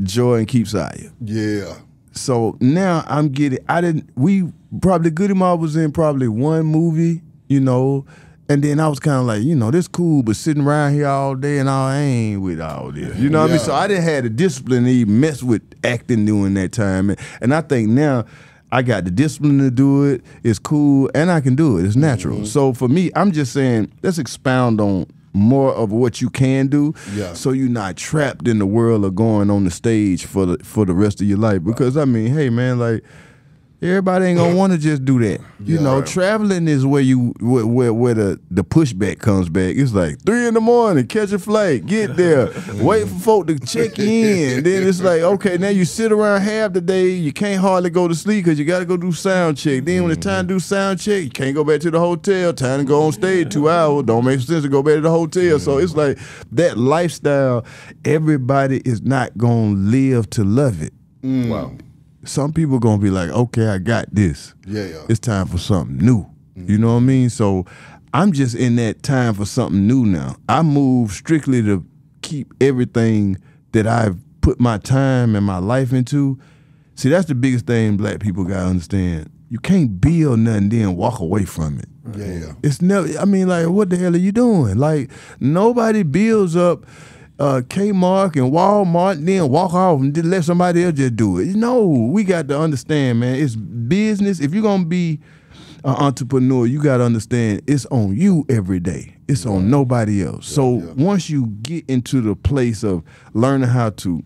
Joy and Keypsiia. Yeah, So now I'm getting. I didn't. We probably Goodie Mob was in probably one movie, you know, and then I was kind of like, you know, this cool, but sitting around here all day and all, I ain't with all this. You know what I mean? So I didn't have the discipline to even mess with acting during that time, and, and I think now. I got the discipline to do it. It's cool, and I can do it. It's natural. Mm-hmm. So for me, I'm just saying, let's expound on more of what you can do, Yeah. so you're not trapped in the world of going on the stage for the for the rest of your life. Because I mean, hey man, like everybody ain't gonna want to just do that. You Yeah. know, traveling is where you where, where where the the pushback comes back. It's like three in the morning, catch a flight, get there, wait for folk to check in. then it's like okay, now you sit around half the day, you can't hardly go to sleep because you got to go do sound check. Then when it's mm-hmm. time to do sound check, you can't go back to the hotel. Time to go on stage two hours. Don't make sense to go back to the hotel. So it's like that lifestyle. Everybody is not gonna live to love it. Mm. Wow. Some people gonna be like, okay, I got this. yeah, yeah. It's time for something new. Mm. You know what I mean? So I'm just in that time for something new now. I move strictly to keep everything that I've put my time and my life into. See, that's the biggest thing black people gotta understand. You can't build nothing then walk away from it. Yeah. It's never. I mean, like, what the hell are you doing? Like, nobody builds up uh, Kmart and Walmart and then walk off and just let somebody else just do it. No, we got to understand, man. It's business. If you're gonna be an entrepreneur, you got to understand it's on you every day. It's on nobody else. so once you get into the place of learning how to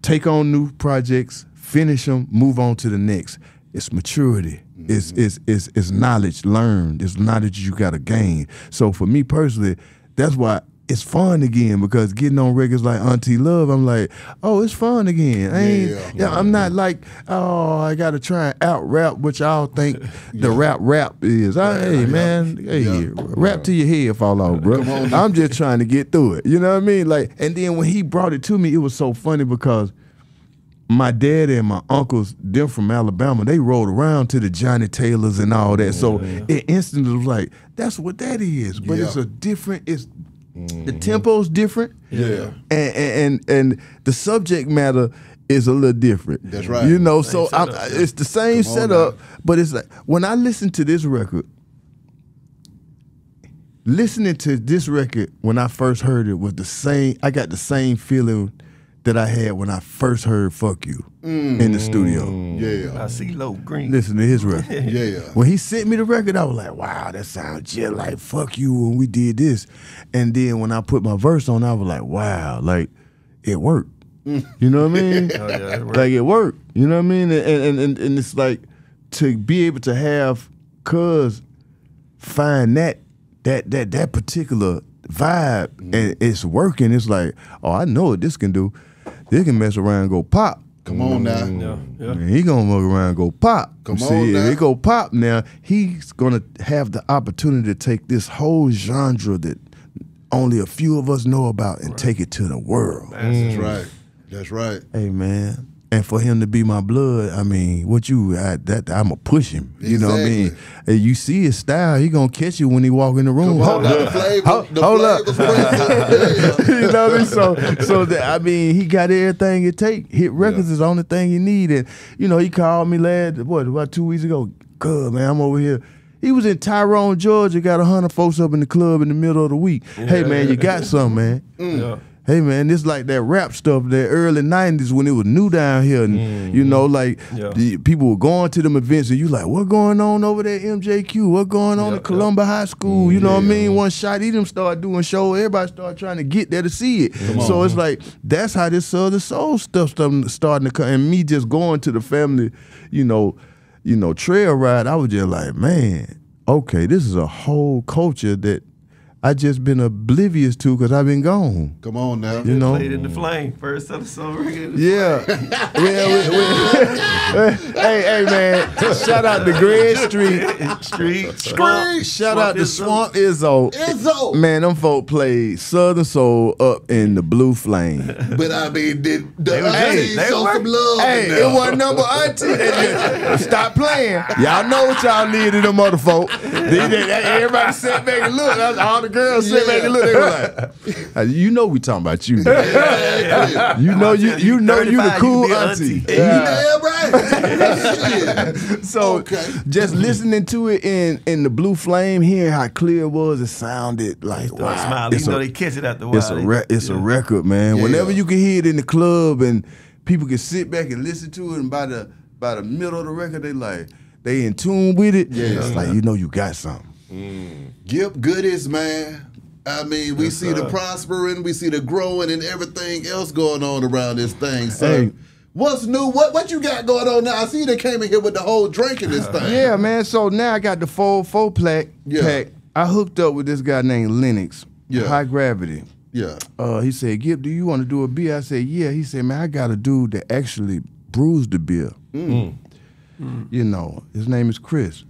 take on new projects, finish them, move on to the next. It's maturity. It's, it's it's it's knowledge learned. It's knowledge you got to gain. So for me personally, that's why it's fun again because getting on records like Auntie Love, I'm like, oh, it's fun again. I ain't, Yeah. yeah, I'm not like, oh, I got to try and out rap, which y'all think the rap rap is. I, hey man, hey, Yeah. rap till your head fall off, bro. I'm just trying to get through it. You know what I mean? Like, and then when he brought it to me, it was so funny because my dad and my uncles, them from Alabama, they rode around to the Johnnie Taylors and all that. So it instantly was like, that's what that is. But it's a different, it's the mm-hmm. tempo's different. Yeah. And, and and the subject matter is a little different. That's right. You know, so Same I'm, setup, yeah. it's the same setup, now. but it's like when I listen to this record, listening to this record when I first heard it was the same. I got the same feeling that I had when I first heard "Fuck You" in the studio. Mm. Yeah. I CeeLo Green. Listen to his record. Yeah. When he sent me the record, I was like, "Wow, that sounds just like fuck you." When we did this, and then when I put my verse on, I was like, "Wow, like it worked." Mm. You know what I mean? Oh, yeah, it oh, like it worked. You know what I mean? And and, and and it's like to be able to have cuz find that that that that particular vibe mm-hmm. and it's working. It's like, oh, I know what this can do. This can mess around and go pop. Come on now. Mm. Yeah, yeah. And he gonna mug around and go pop. Come See, on if now. it go pop now, he's gonna have the opportunity to take this whole genre that only a few of us know about and take it to the world. That's mm. right. That's right. Hey man. And for him to be my blood, I mean, what you I, that I'ma push him. You know what I mean? And you see his style, he gonna catch you when he walk in the room. Hold up. The flavor, Hold- the hold up. flavor spread. you know what I mean? So, so that, I mean, he got everything it take. Hit records is the only thing he need. And you know, he called me last what about two weeks ago. Good man, I'm over here. He was in Tyrone, Georgia. Got a hundred folks up in the club in the middle of the week. hey man, you got something, man. Yeah. Hey man, it's like that rap stuff, that early '90s when it was new down here, and you know, like Yeah. the, people were going to them events, and you like, what going on over there, MJQ? What going on Yeah, at Columbia High School? Mm, You know what I mean? One shot, he them start doing show, everybody start trying to get there to see it. So it's like that's how this Southern Soul stuff starting to come, and me just going to the family, you know, you know, trail ride. I was just like, man, okay, this is a whole culture that I just been oblivious to because I've been gone. Come on now. You know, Played in the flame. First of the summer. yeah. well, we- we- hey, hey, man! Shout out to Greg Street. Street. Street. Shout out to Swamp Swamp Izzo. Izzo. Man, them folk played Southern Soul up in the Blue Flame. But I mean, did the was- aunties they show some love? Hey, it wasn't number auntie. They just Stop playing. Y'all know what y'all need in them other folk. They- they- everybody sit back and look. All the girls sit back and look. They were like, "Uh, you know we talking about you. You know you you know you the 35, cool you can be auntie. auntie. Yeah, right. So Okay. just listening to it in in the blue flame, hearing how clear it was, it sounded like wow. smiling. It's Even a- they catch it after a while. It's a re- it's a record, man. Yeah. Whenever you can hear it in the club and people can sit back and listen to it, and by the by the middle of the record, they like they in tune with it. Yeah. it's like you know you got something. Gipp goodies, man. I mean, we Yes, see the prospering, we see the growing, and everything else going on around this thing. So, Hey. what's new? What what you got going on now? I see they came in here with the whole drink in this thing. Yeah, man. So now I got the full four plaque Yeah. pack. I hooked up with this guy named Lennox. Yeah. High gravity. yeah. Uh, he said, Gipp, do you want to do a beer? I said, yeah. He said, man, I got a dude that actually brews the beer. You know, his name is Chris.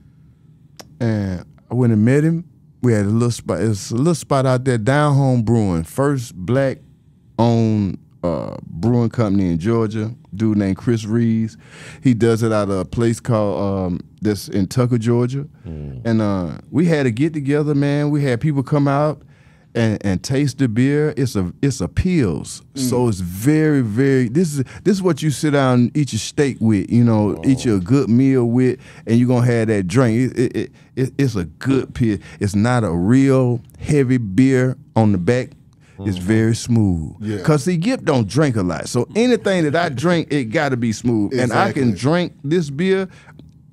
And I went and met him. We had a little spot. It's a little spot out there, Down Home Brewing, first black owned uh, brewing company in Georgia. Dude named Chris Reeves. He does it out of a place called um, that's in Tucker, Georgia. And uh, we had a get together, man. We had people come out, and, and taste the beer, it's a it's a pils. Mm. So it's very very. This is this is what you sit down and eat your steak with. You know, eat your good meal with, and you're gonna have that drink. It, it, it, it- it's a good beer. It's not a real heavy beer on the back. It's very smooth. Mm-hmm. Yeah. Cause see, Gipp don't drink a lot. So anything that I drink, it gotta be smooth. Exactly. And I can drink this beer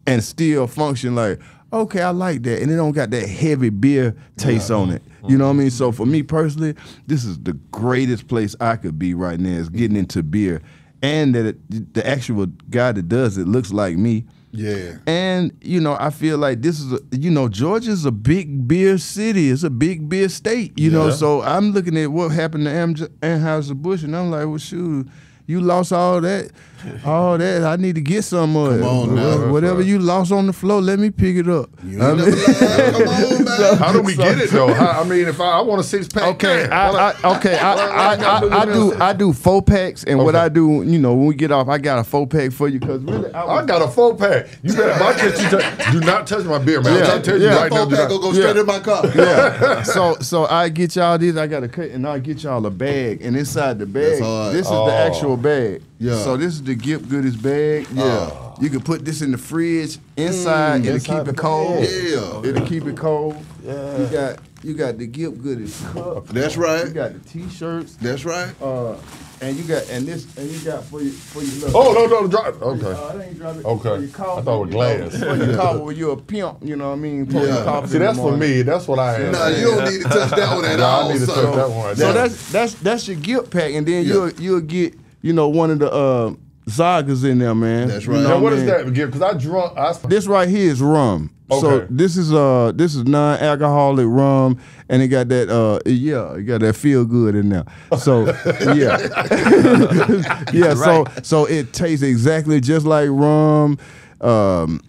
and still function like, okay, I like that. And it don't got that heavy beer taste on it. You know what I mean? So for me personally, this is the greatest place I could be right now is getting into beer. And that it, the actual guy that does it looks like me. Yeah. And you know, I feel like this is a, you know, Georgia's a big beer city. It's a big beer state. You know, so I'm looking at what happened to Am- Anheuser Busch, and I'm like, well, shoot, you lost all that, all that. I need to get some of it. Come on now. Whatever- Whatever you lost on the floor, let me pick it up. You ain't never lied. Come on, man. How do we get it though? How, I mean, if I, I want a six pack, Okay, can. I, I, okay, I, I, I, I do I do four packs, and what I do, you know, when we get off, I got a four pack for you because really, I, I got a four pack. You better my catch you touch- do not touch my beer, man. Yeah, I'm telling you right now. Four do pack will go straight Yeah. in my cup. yeah. so so I get y'all these. I got to cut, and I get y'all a bag, and inside the bag, this is Oh. the actual bag. Yeah. So this is the Gipp Goodies bag. Yeah. You can put this in the fridge inside. it'll inside keep it cold. Yeah. It'll keep it cold. Yeah. You got you got the Gipp Goodies cup. That's right. You got the t-shirts. That's right. Uh, and you got and this and you got for your for your little. Oh no, no, drop. Uh, Okay. that ain't drop it. Okay. For your coffee, I thought it was you know, glass. For your coffee, when you're a pimp, you know what I mean. Pour your Yeah. coffee See, that's for me. That's what I am. Nah, you don't need to touch that one at Nah, I all, need to son. touch that one. So that's that's that's your guilt pack, and then Yeah. you'll you'll get you know one of the uh, Zagas in there, man. That's You right. know Now, what I is that? Because I drunk. I, This right here is rum. Okay. So this is uh this is non-alcoholic rum, and it got that uh yeah it got that feel good in there. So yeah, yeah. So so it tastes exactly just like rum. Um,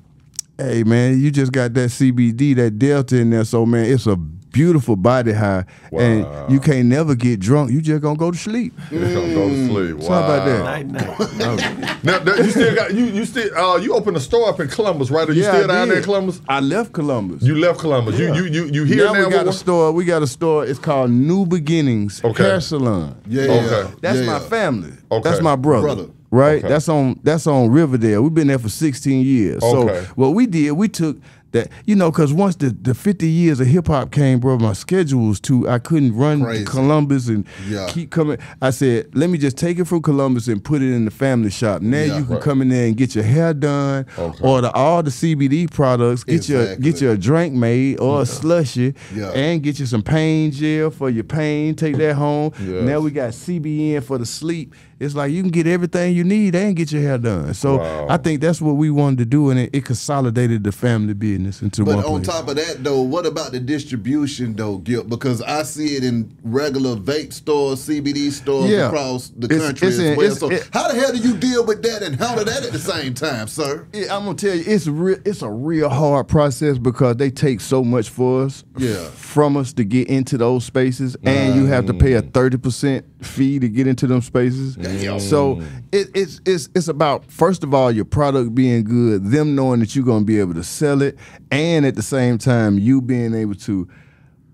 hey man, you just got that CBD, that Delta in there. So man, it's a beautiful body high, Wow. and you can't never get drunk. You just gonna go to sleep. You're gonna go to sleep. So how about that? Night, night. Now, now, you still got you. You still uh, you opened a store up in Columbus, right? Are you Yeah, still I down there in. Columbus? I left Columbus. You left Columbus. Yeah. You you you you here now, now? we got a store. We got a store. It's called New Beginnings Okay. Hair Salon. Yeah. Okay. That's yeah. my family. Okay. That's my brother. Brother. Right? Okay. That's on that's on Riverdale. We've been there for 16 years. Okay. So what we did, we took that, you know, because once the, the 50 years of hip hop came, bro, my schedule was too, I couldn't run Crazy. to Columbus and Yeah. keep coming. I said, let me just take it from Columbus and put it in the family shop. Now Yeah. you can Right. come in there and get your hair done, Okay. order all the CBD products, get your get your drink made or a slushy, Yeah. and get you some pain gel for your pain. Take that home. Yes. Now we got CBN for the sleep. It's like you can get everything you need and get your hair done. So Wow. I think that's what we wanted to do, and it, it consolidated the family business into But one on place. top of that, though, what about the distribution, though, Gipp? Because I see it in regular vape stores, CBD stores Yeah. across the It's- country it's as in- well. So, it- how the hell do you deal with that and handle that at the same time, sir? Yeah, I'm gonna tell you, it's real. It's a real hard process because they take so much for us, Yeah. from us to get into those spaces, and you have to pay a mm. thirty percent fee to get into them spaces. So it, it's it's it's about first of all your product being good, them knowing that you're gonna be able to sell it, and at the same time you being able to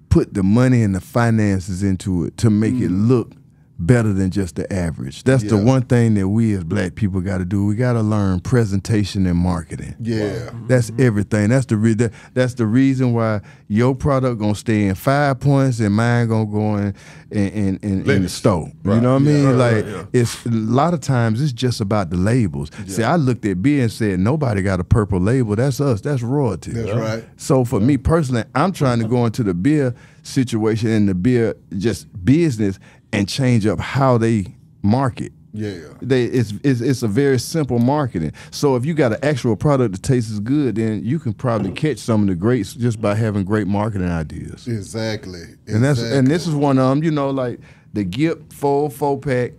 put the money and the finances into it to make it mm. look better than just the average. That's the one thing that we as black people got to do. We got to learn presentation and marketing. Yeah. That's mm-hmm. everything. That's the re- that, that's the reason why your product gonna stay in five points and mine gonna go in in, in, in, in the Limited. store. You know what I mean? Yeah, right, like right, yeah. it's a lot of times it's just about the labels. See, I looked at beer and said nobody got a purple label. That's us. That's royalty. That's right. So for me personally, I'm trying to go into the beer situation and the beer just business and change up how they market. Yeah. They it's, it's it's a very simple marketing. So if you got an actual product that tastes good, then you can probably catch some of the greats just by having great marketing ideas. Exactly. And that's and this is one of them. You know, like the Gipp full four pack.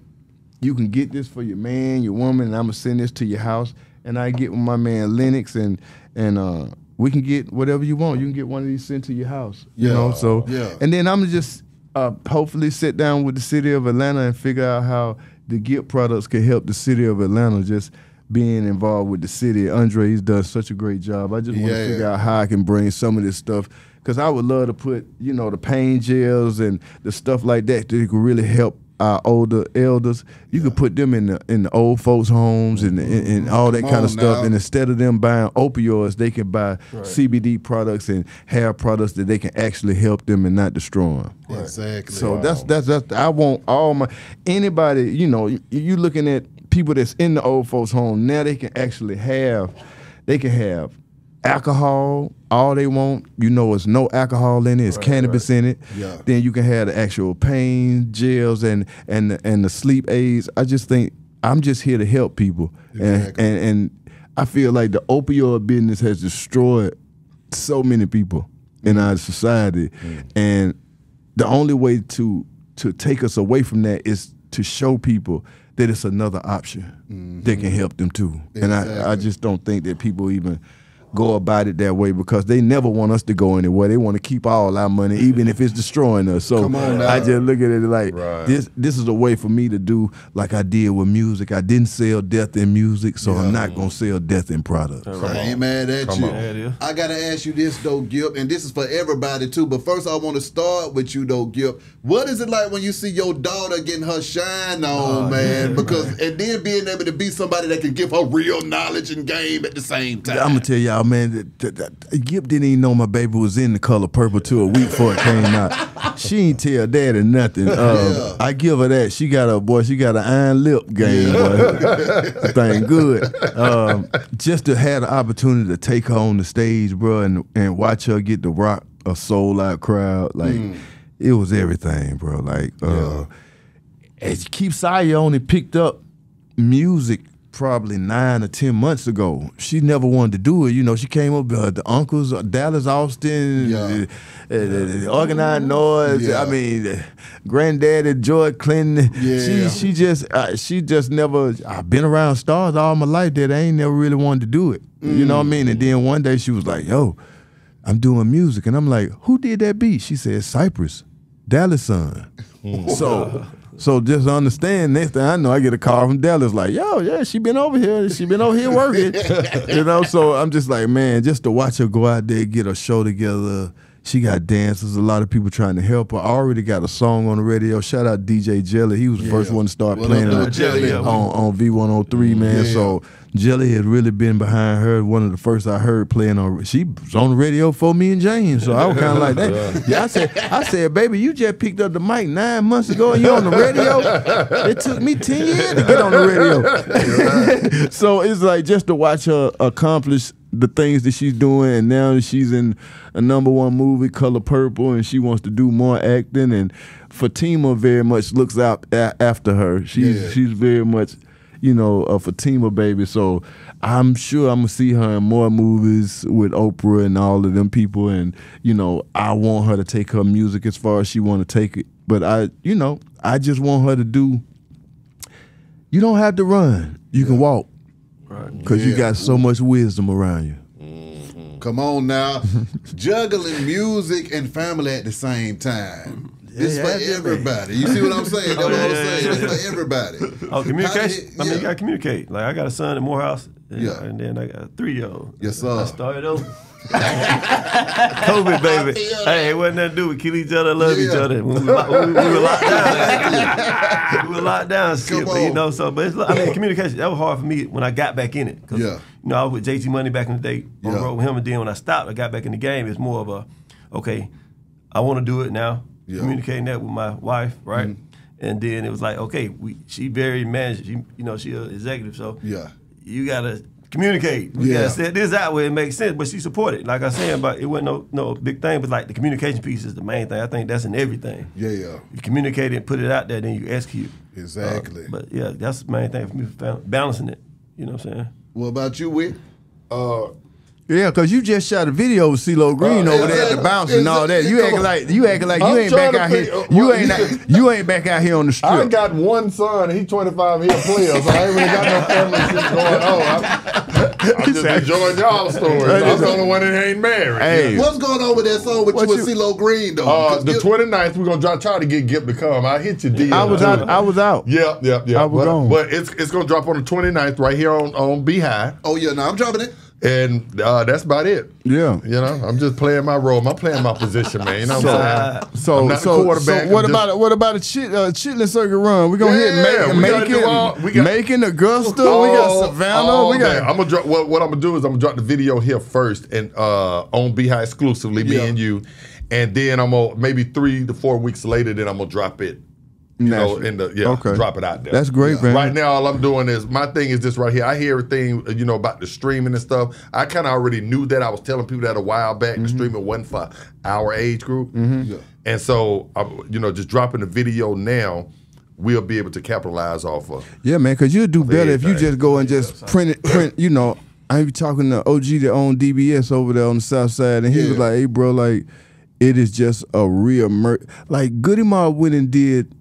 You can get this for your man, your woman, and I'm gonna send this to your house. And I get with my man Lennox, and and uh, we can get whatever you want. You can get one of these sent to your house. You Yeah, know, so yeah. and then I'm just uh, hopefully sit down with the city of Atlanta and figure out how the Gipp products can help the city of Atlanta. Just being involved with the city, Andre, he's done such a great job. I just want to Yeah. figure out how I can bring some of this stuff Cause I would love to put, you know, the pain gels and the stuff like that that could really help our older elders. You could put them in the in the old folks' homes and and, and mm-hmm. all that Come kind of stuff. now. And instead of them buying opioids, they can buy CBD products and hair products that they can actually help them and not destroy them. Exactly. So that's that's that's I want all my anybody you know you, you looking at people that's in the old folks home now they can actually have they can have alcohol all they want you know it's no alcohol in it it's cannabis in it. Yeah. then you can have the actual pain gels and and the, and the sleep aids. I just think I'm just here to help people. And Exactly. and and I feel like the opioid business has destroyed so many people in mm. our society. Mm. And the only way to to take us away from that is to show people that it's another option mm-hmm. that can help them too. And I, I just don't think that people even go about it that way because they never want us to go anywhere. They want to keep all our money, even if it's destroying us. So Come on now. I just look at it like Right. this this is a way for me to do like I did with music. I didn't sell death in music, so I'm not gonna sell death in products. I ain't mad at Come you. on. Yeah, it is. I gotta ask you this though, Gipp, and this is for everybody too. But first, I want to start with you though, Gipp. What is it like when you see your daughter getting her shine on, oh, man? because and then being able to be somebody that can give her real knowledge and game at the same time. I'm gonna tell y'all, man. That, Gipp didn't even know my baby was in the color purple till a week before it came out. She ain't tell daddy nothing. Um, Yeah. I give her that. She got a boy. She got an iron lip game. Boy. Thing good. Um, just to have the opportunity to take her on the stage, bro, and and watch her get to rock a sold out crowd, like it was everything, bro. Like, uh, as you Keypsiia only picked up music probably nine or ten months ago. She never wanted to do it. You know, she came up uh, the uncles, uh, Dallas Austin, Yeah. uh, uh, Organized Noize. Yeah. I mean, granddaddy George Clinton. Yeah. She she just uh, she just never. I've been around stars all my life that I ain't never really wanted to do it. You know what I mean? And then one day she was like, "Yo." I'm doing music, and I'm like, "Who did that beat?" She said, "Cypress, Dallas son." so, so just understand. Next thing I know, I get a call from Dallas, like, "Yo, yeah, she been over here. She been over here working." you know, so I'm just like, man, just to watch her go out there, get a show together. She got dancers, a lot of people trying to help her. I already got a song on the radio. Shout out DJ Jelly. He was the first one to start What playing uh, up, it uh, Jelly? on, on V103, man. Yeah. So Jelly had really been behind her. One of the first I heard playing on. She was on the radio for me and James. So I was kind of like that. Yeah, I said, I said, baby, you just picked up the mic nine months ago and you on the radio. It took me ten years to get on the radio. so it's like just to watch her accomplish the things that she's doing, and now she's in a number one movie, Color Purple, and she wants to do more acting. And Fatima very much looks out a- after her. She's Yeah. she's very much, you know, a Fatima baby. So I'm sure I'm gonna see her in more movies with Oprah and all of them people. And you know, I want her to take her music as far as she want to take it. But I, you know, I just want her to do. You don't have to run. You can walk Right. because you got so much wisdom around you. Mm-hmm. Come on now, juggling music and family at the same time. It's Yeah, for yeah, yeah. everybody. You see what I'm saying? That's Oh, what yeah, I'm yeah, saying. yeah, It's for everybody. Oh, communication. How I mean, you gotta communicate. Like I got a son at Morehouse, and, Yeah. and then I got a three year old. Yes, sir. I started over. COVID, baby. Hey, it wasn't nothing to do. We kill each other, love each other. We, lo- we, we were locked down. we were locked down, shit, but you know. So, but it's, I mean, communication. That was hard for me when I got back in it. 'Cause, Yeah. You know, I was with JT Money back in the day on the Yeah. with him, and then when I stopped, I got back in the game. It's more of a, okay, I want to do it now. Yeah. Mm-hmm. Communicating that with my wife, right? And then it was like, okay, we she very managed. She, you know, she an executive, so Yeah. you gotta communicate. Yeah. gotta set this out where it makes sense. But she supported. Like I said, but it wasn't no no big thing. But like the communication piece is the main thing. I think that's in everything. Yeah, yeah. You communicate it, put it out there, then you execute. Exactly. Uh, but yeah, that's the main thing for me, balancing it. You know what I'm saying? What about you, Wick? Uh, Yeah, cause you just shot a video with CeeLo Green Uh, over there at the bounce and all that. You Come acting like you acting like you I'm ain't back trying to out here. figure- You ain't you- you ain't back out here on the street. I got one son, and he's 25, he a player, so I ain't really got no family shit going on. I, I'm just enjoying y'all stories. I'm the only one that ain't married. Hey. What's going on with that song with What you and you- CeeLo Green though? Uh, 'Cause the you- 29th, we're gonna try, try to get Gipp to come. I hit your deal. I was out. I was out. Yep, yep, yep. I was but, gone. but it's it's gonna drop on the 29th right here on on B High. Oh yeah, no, I'm dropping it. And uh, that's about it. Yeah. You know, I'm just playing my role. I'm playing my position, man. You know what I'm saying? So, I'm not so, quarterback, so what I'm about what about a chit, uh, chitlin circuit run? We're gonna Yeah, hit we Macon, do all- Macon, we got- Macon, Augusta. we got Savannah. we got. I'm gonna drop. What, what I'm gonna do is I'm gonna drop the video here first and uh, on B High exclusively, me Yeah. and you, and then I'm gonna maybe three to four weeks later, then I'm gonna drop it. You know, in the yeah, Okay. drop it out there. That's great, man. Right now, all I'm doing is my thing is this right here. I hear everything, you know, about the streaming and stuff. I kind of already knew that. I was telling people that a while back. Mm-hmm. The streaming wasn't for our age group, and so I'm, you know, just dropping the video now, we'll be able to capitalize off of. Yeah, man, because you'll do better if you just go and just print it, print. You know, I be talking to OG that own DBS over there on the south side, and he was like, "Hey, bro, like it is just a real mer- like Goodie Mob went and did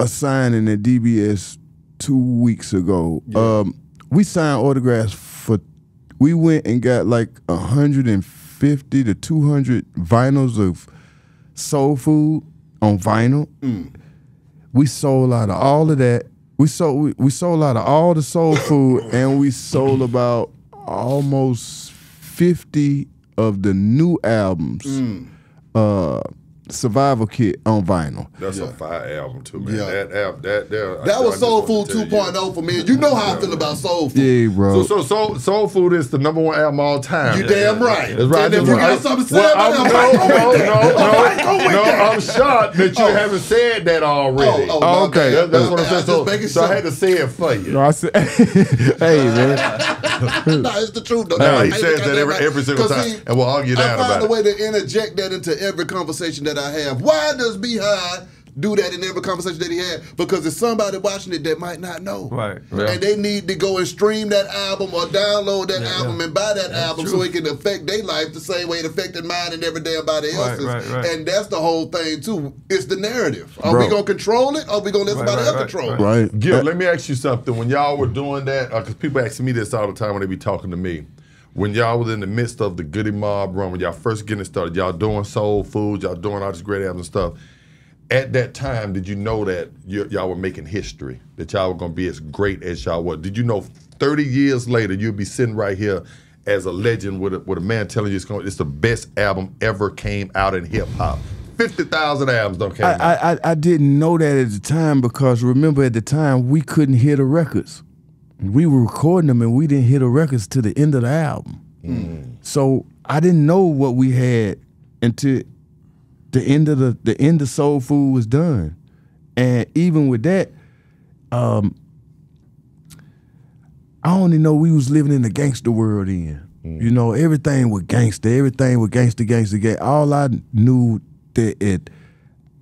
a signing at DBS two weeks ago. Um, we signed autographs for. We went and got like hundred and fifty to two hundred vinyls of soul food on vinyl. We sold out of all of that. We sold we, we sold out of all the soul food, and we sold about almost fifty of the new albums. Uh, Survival Kit on vinyl. That's a fire album too, man. Yeah. That album, that that, That was Soul Food Food 2.0 for me. You know how I feel about Soul Food. Yeah, bro. So, so Soul, Soul Food is the number one album all time. You damn right. That's right. And if That's you got something to say well, about I'm, it, no, I'm no, right, go with no, that. I'm right, go no, no. I'm shocked that you Oh. haven't said that already. Oh, oh, Okay. That- that's what I'm saying. So, so I had to say it for you. No, I said, hey man, nah, it's the truth. Though. No, he says that every, right. every single 'Cause time, and we'll argue I find a way to interject that into every conversation that I have. Why does B High do that in every conversation that he had? Because there's somebody watching it that might not know. Right, right. And they need to go and stream that album or download that album yeah. and buy that album so it can affect their life the same way it affected mine and every damn body Right, else's. right, right. And that's the whole thing too. It's the narrative. Are Bro. we gonna control it or are we gonna let somebody right, else right, control right. it? right? Gipp, let me ask you something. When y'all were doing that, uh, because people ask me this all the time when they be talking to me. When y'all was in the midst of the Goodie Mob run, when y'all first getting started, y'all doing soul food, y'all doing all this great album stuff. At that time, did you know that you, y'all were making history? That y'all were gonna be as great as y'all were? Did you know 30 years later you'll be sitting right here as a legend with a, with a man telling you it's, going, it's the best album ever came out in hip hop? 50,000 albums don't came. I, I I- I didn't know that at the time because remember at the time we couldn't hear the records. We were recording them and we didn't hear the records to the end of the album. So I didn't know what we had until the end of the the end of Soul Food was done. And even with that, um, I only know we was living in the gangster world then. You know, everything was gangster, everything was gangster, gangster, gangster. All I knew that it,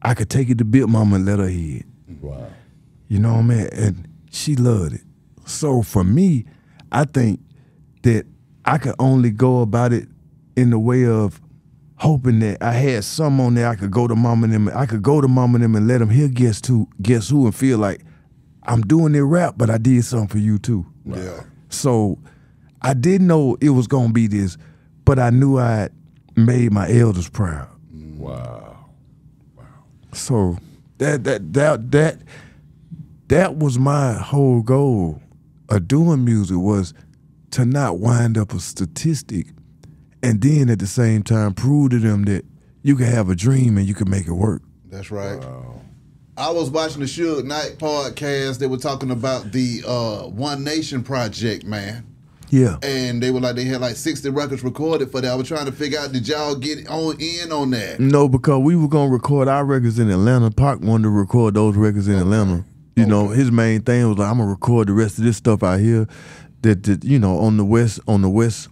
I could take it to Big Mama and let her hear it. wow. You know what I mean? And she loved it. So for me, I think that I could only go about it in the way of hoping that I had some on there I could go to mom and them. I could go to mom and them and let them hear guess who, guess who, and feel like I'm doing their rap, but I did something for you too. Yeah. So I didn't know it was gonna be this, but I knew I had made my elders proud. Wow. Wow. So that that that that that was my whole goal of doing music was to not wind up a statistic and then at the same time prove to them that you can have a dream and you can make it work. That's right. I was watching the Suge Knight podcast. They were talking about the uh, One Nation project, man. Yeah. And they were like, they had like 60 records recorded for that. I was trying to figure out, did y'all get on in on that? No, because we were gonna record our records in Atlanta. Pac wanted to record those records in Atlanta. You know, his main thing was like, I'm gonna record the rest of this stuff out here. That, that you know, on the west on the west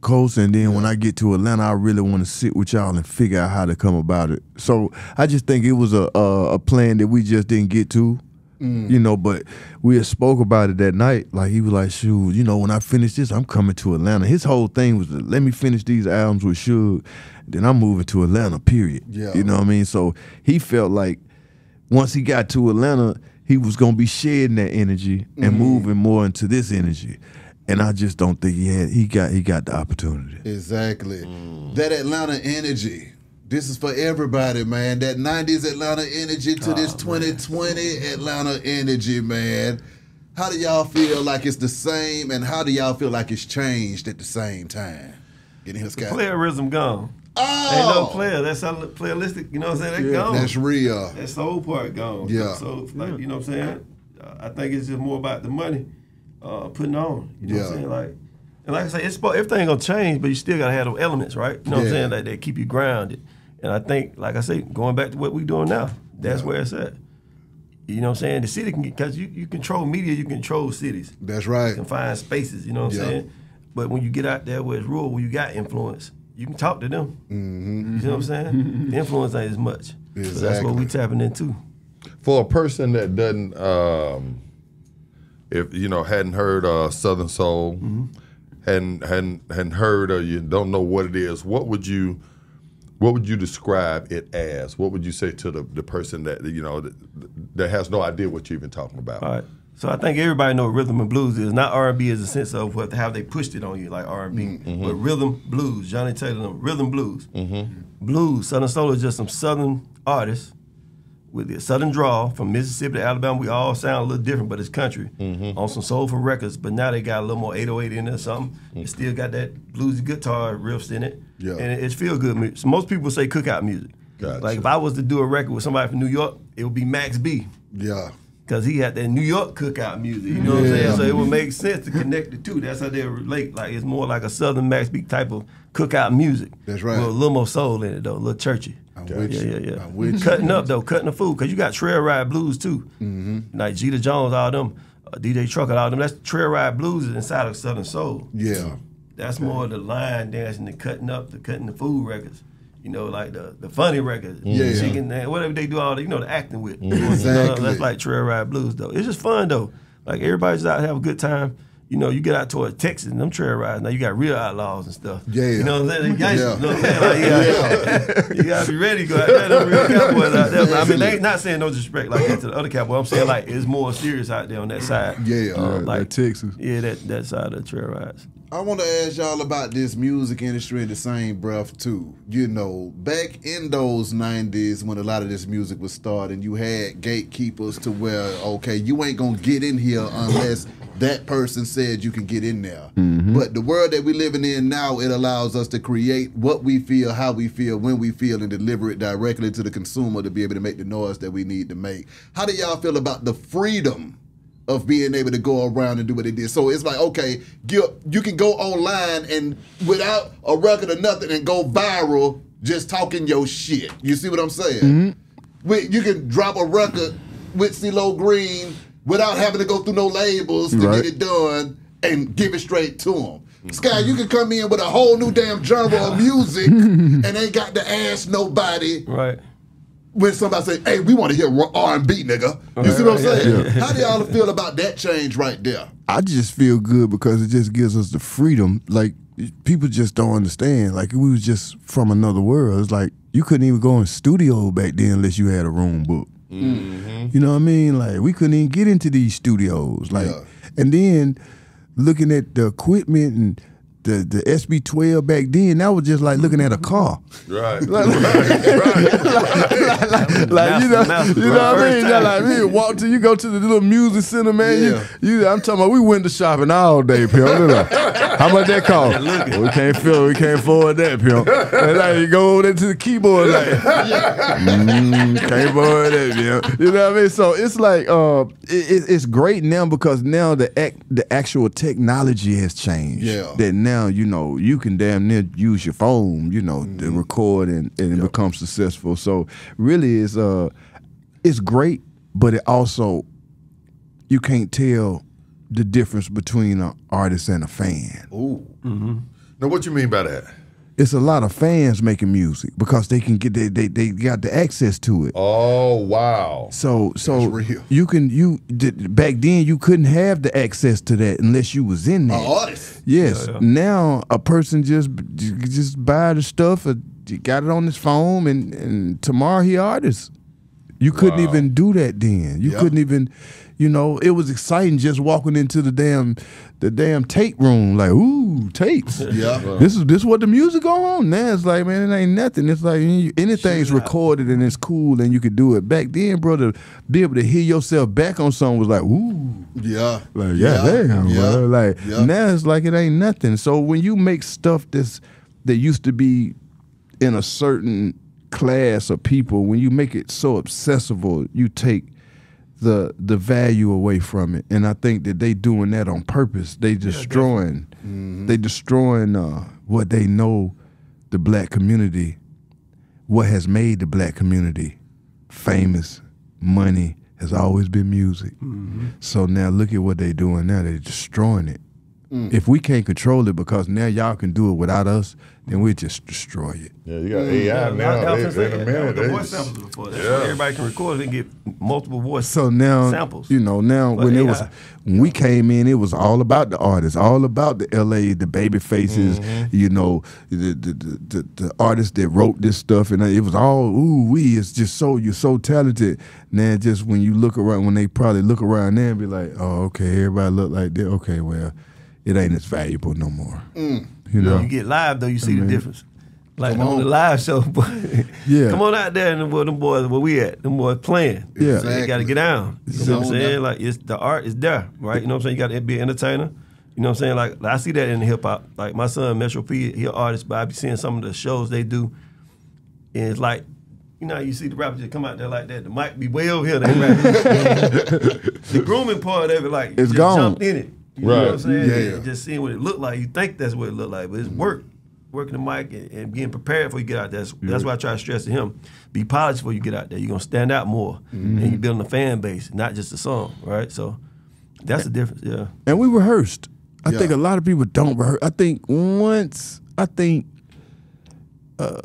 coast, and then when I get to Atlanta, I really want to sit with y'all and figure out how to come about it. So I just think it was a a, a plan that we just didn't get to. Mm. You know, but we had spoke about it that night. Like he was like, "Shoot, you know, when I finish this, I'm coming to Atlanta." His whole thing was, "Let me finish these albums with Suge, then I'm moving to Atlanta." Period. Yeah. You know what I mean? So he felt like once he got to Atlanta, he was gonna be shedding that energy and mm-hmm. moving more into this energy. And I just don't think he had he got he got the opportunity. Exactly. Mm. That Atlanta energy. This is for everybody, man. That 90s Atlanta energy to this 2020 Atlanta energy, man. How do y'all feel like it's the same, and how do y'all feel like it's changed at the same time? Get in here, Scott. Playerism gone. Oh, Ain't no player. That's how playalistic. You know what I'm saying? They gone. that's real. That soul part gone. Yeah. So like you know what I'm saying? I think it's just more about the money uh, putting on. You know what I'm saying? Like and like I say, it's supposed- everything gonna change, but you still gotta have those elements, right? You know what I'm saying? Like they keep you grounded. And I think, like I say, going back to what we doing now, that's where it's at. You know what I'm saying? The city can get because you, you control media, you control cities. That's right. You can find spaces, you know what I'm saying? But when you get out there where it's rural, where you got influence, you can talk to them. Mm-hmm. You know what I'm saying? the influence ain't as much. So that's what we tapping into. For a person that doesn't, um, if you know, hadn't heard uh, Southern Soul, hadn't hadn't hadn't heard or you don't know what it is, what would you, what would you describe it as? What would you say to the, the person that you know that, that has no idea what you're even talking about? So I think everybody know what rhythm and blues is. Not R and B is a sense of what how they pushed it on you, like R and B. Mm-hmm. Mm-hmm. But rhythm blues, Johnny Taylor, rhythm blues, mm-hmm. blues. Southern Soul is just some Southern artists with the Southern drawl from Mississippi to Alabama. We all sound a little different, but it's country on some soulful records. But now they got a little more 808 in there, or something. It still got that bluesy guitar riffs in it, Yeah. and it, it's feel good music. So most people say cookout music. Gotcha. Like if I was to do a record with somebody from New York, it would be Max B. Yeah. Cause he had that New York cookout music, you know what I'm saying? So it would make sense to connect the two. That's how they relate. Like it's more like a Southern Max B type of cookout music. That's right. With a little more soul in it though, a little churchy. I'm with yeah, you. yeah, yeah. I'm with you. Cutting up though, cutting the food, cause you got trail ride blues too. Mm-hmm. Like Jeter Jones, all them, uh, DJ Trucker, all them. That's trail ride blues is inside of Southern Soul. Yeah. That's more the line dancing, the cutting up, the cutting the food records. You know, like the the funny records, Yeah. chicken, and whatever they do, all the, you know, the acting with. You know, Exactly. that's like trail ride blues, though. It's just fun, though. Like everybody's out have a good time. You know, you get out towards Texas, and them trail rides. Now you got real outlaws and stuff. Yeah. you know what I'm saying? Yeah. You know what I'm saying? Like, you, gotta, you gotta be ready to go out there. Them real cowboys out there. I mean, they ain't not saying no disrespect like that to the other cowboy. I'm saying like it's more serious out there on that side. Yeah. Uh, like Texas. Yeah, that that side of the trail rides. I want to ask y'all about this music industry in the same breath too. You know, back in those '90s when a lot of this music was starting, you had gatekeepers to where okay, you ain't gonna get in here unless that person said you can get in there. Mm-hmm. But the world that we're living in now, it allows us to create what we feel, how we feel, when we feel, and deliver it directly to the consumer to be able to make the noise that we need to make. How do y'all feel about the freedom? Of being able to go around and do what they did. So it's like, okay, you, you can go online and without a record or nothing and go viral just talking your shit. You see what I'm saying? Mm-hmm. With, you can drop a record with CeeLo Green without having to go through no labels to Right. get it done and give it straight to them. Mm-hmm. Sky, you can come in with a whole new damn genre of music and ain't got to ask nobody Right. When somebody say, "Hey, we want to hear R and B, nigga." You see what I'm saying? yeah. How do y'all feel about that change right there? I just feel good because it just gives us the freedom. Like people just don't understand. Like we was just from another world. It's like you couldn't even go in studio back then unless you had a room book. Mm-hmm. You know what I mean? Like we couldn't even get into these studios. Like Yeah. and then looking at the equipment and the the SP12 back then, that was just like looking at a car. Right. like, like, you know, you know what I mean? That time. like me walk to you go to the little music center, man. Yeah. You, you, I'm talking about we window shopping all day, pimp. How much that cost? Well, we can't feel, we can't afford that, pimp. And like you go over to the keyboard, like, mm, can't afford that, pimp. You know what I mean? So it's like, uh, it, it- it's great now because now the act, the actual technology has changed. Yeah. That now you know you can damn near use your phone, you know, to record and, and become successful. So really, it's uh, it's great, but it also you can't tell the difference between an artist and a fan. Ooh, Now, what you mean by that? It's a lot of fans making music because they can get they they, they got the access to it. Oh, wow. So so real. you can you did, back then you couldn't have the access to that unless you was in there. an artist. Yes. Yeah, yeah. Now a person just just buy the stuff, uh, he got it on his phone, and and tomorrow he artist. You couldn't Wow. even do that then. You Yeah. couldn't even, you know, it was exciting just walking into the damn the damn tape room like, ooh, tapes. Yeah. This is this what the music go on now. It's like man, it ain't nothing. It's like anything's Shoot out. recorded and it's cool and you could do it. Back then, brother, be able to hear yourself back on something was like, ooh. Yeah. Like, yeah, damn, yeah, bro. Like yeah. now it's like it ain't nothing. So when you make stuff that's that used to be in a certain class of people, when you make it so accessible, you take the the value away from it. And I think that they doing that on purpose. They destroying they destroying uh, what they know the black community, what has made the black community famous, money has always been music. So now look at what they're doing now. They're destroying it. If we can't control it because now y'all can do it without us, then we just destroy it. Yeah, you got Yeah, AI I- I now. was They, gonna in a say, minute, the they voice samples before. That's Yeah. everybody can record and get multiple voice So now, samples. you know, now But when it was when we came in, it was all about the artists, all about the LA, the Babyfaces, Mm-hmm. you know, the the, the the the artists that wrote this stuff, and it was all ooh we. It's just so you're so talented. Now, just when you look around, when they probably look around there and be like, oh, okay, everybody look like that. Okay, well, it ain't as valuable no more. Mm. You know, You get live though, you see the mean- difference. Like Come on. the live show. Yeah. Come on out there and where them boys where we at. Them boys playing. Yeah. So you gotta get down. You know what I'm Exactly. saying? Like it's the art is there, right? You know what I'm saying? You gotta be an entertainer. You know what I'm saying? Like I see that in hip hop. Like my son Metro P, he an artist, but I be seeing some of the shows they do. And it's like, you know, you see the rappers just come out there like that. The mic be way over here. They rap. the grooming part of it, like you It's just gone. jumped in it. You know what I'm Right. saying? Yeah, And. Just seeing what it looked like. You think that's what it looked like, but it's work. Working the mic and, and being prepared before you get out there. That's, that's why I try to stress to him. Be polished before you get out there. You're gonna stand out more. And you're building a fan base, not just a song, right? So that's the difference, yeah. and we rehearsed. I Yeah. think a lot of people don't rehearse. I think once, I think, uh,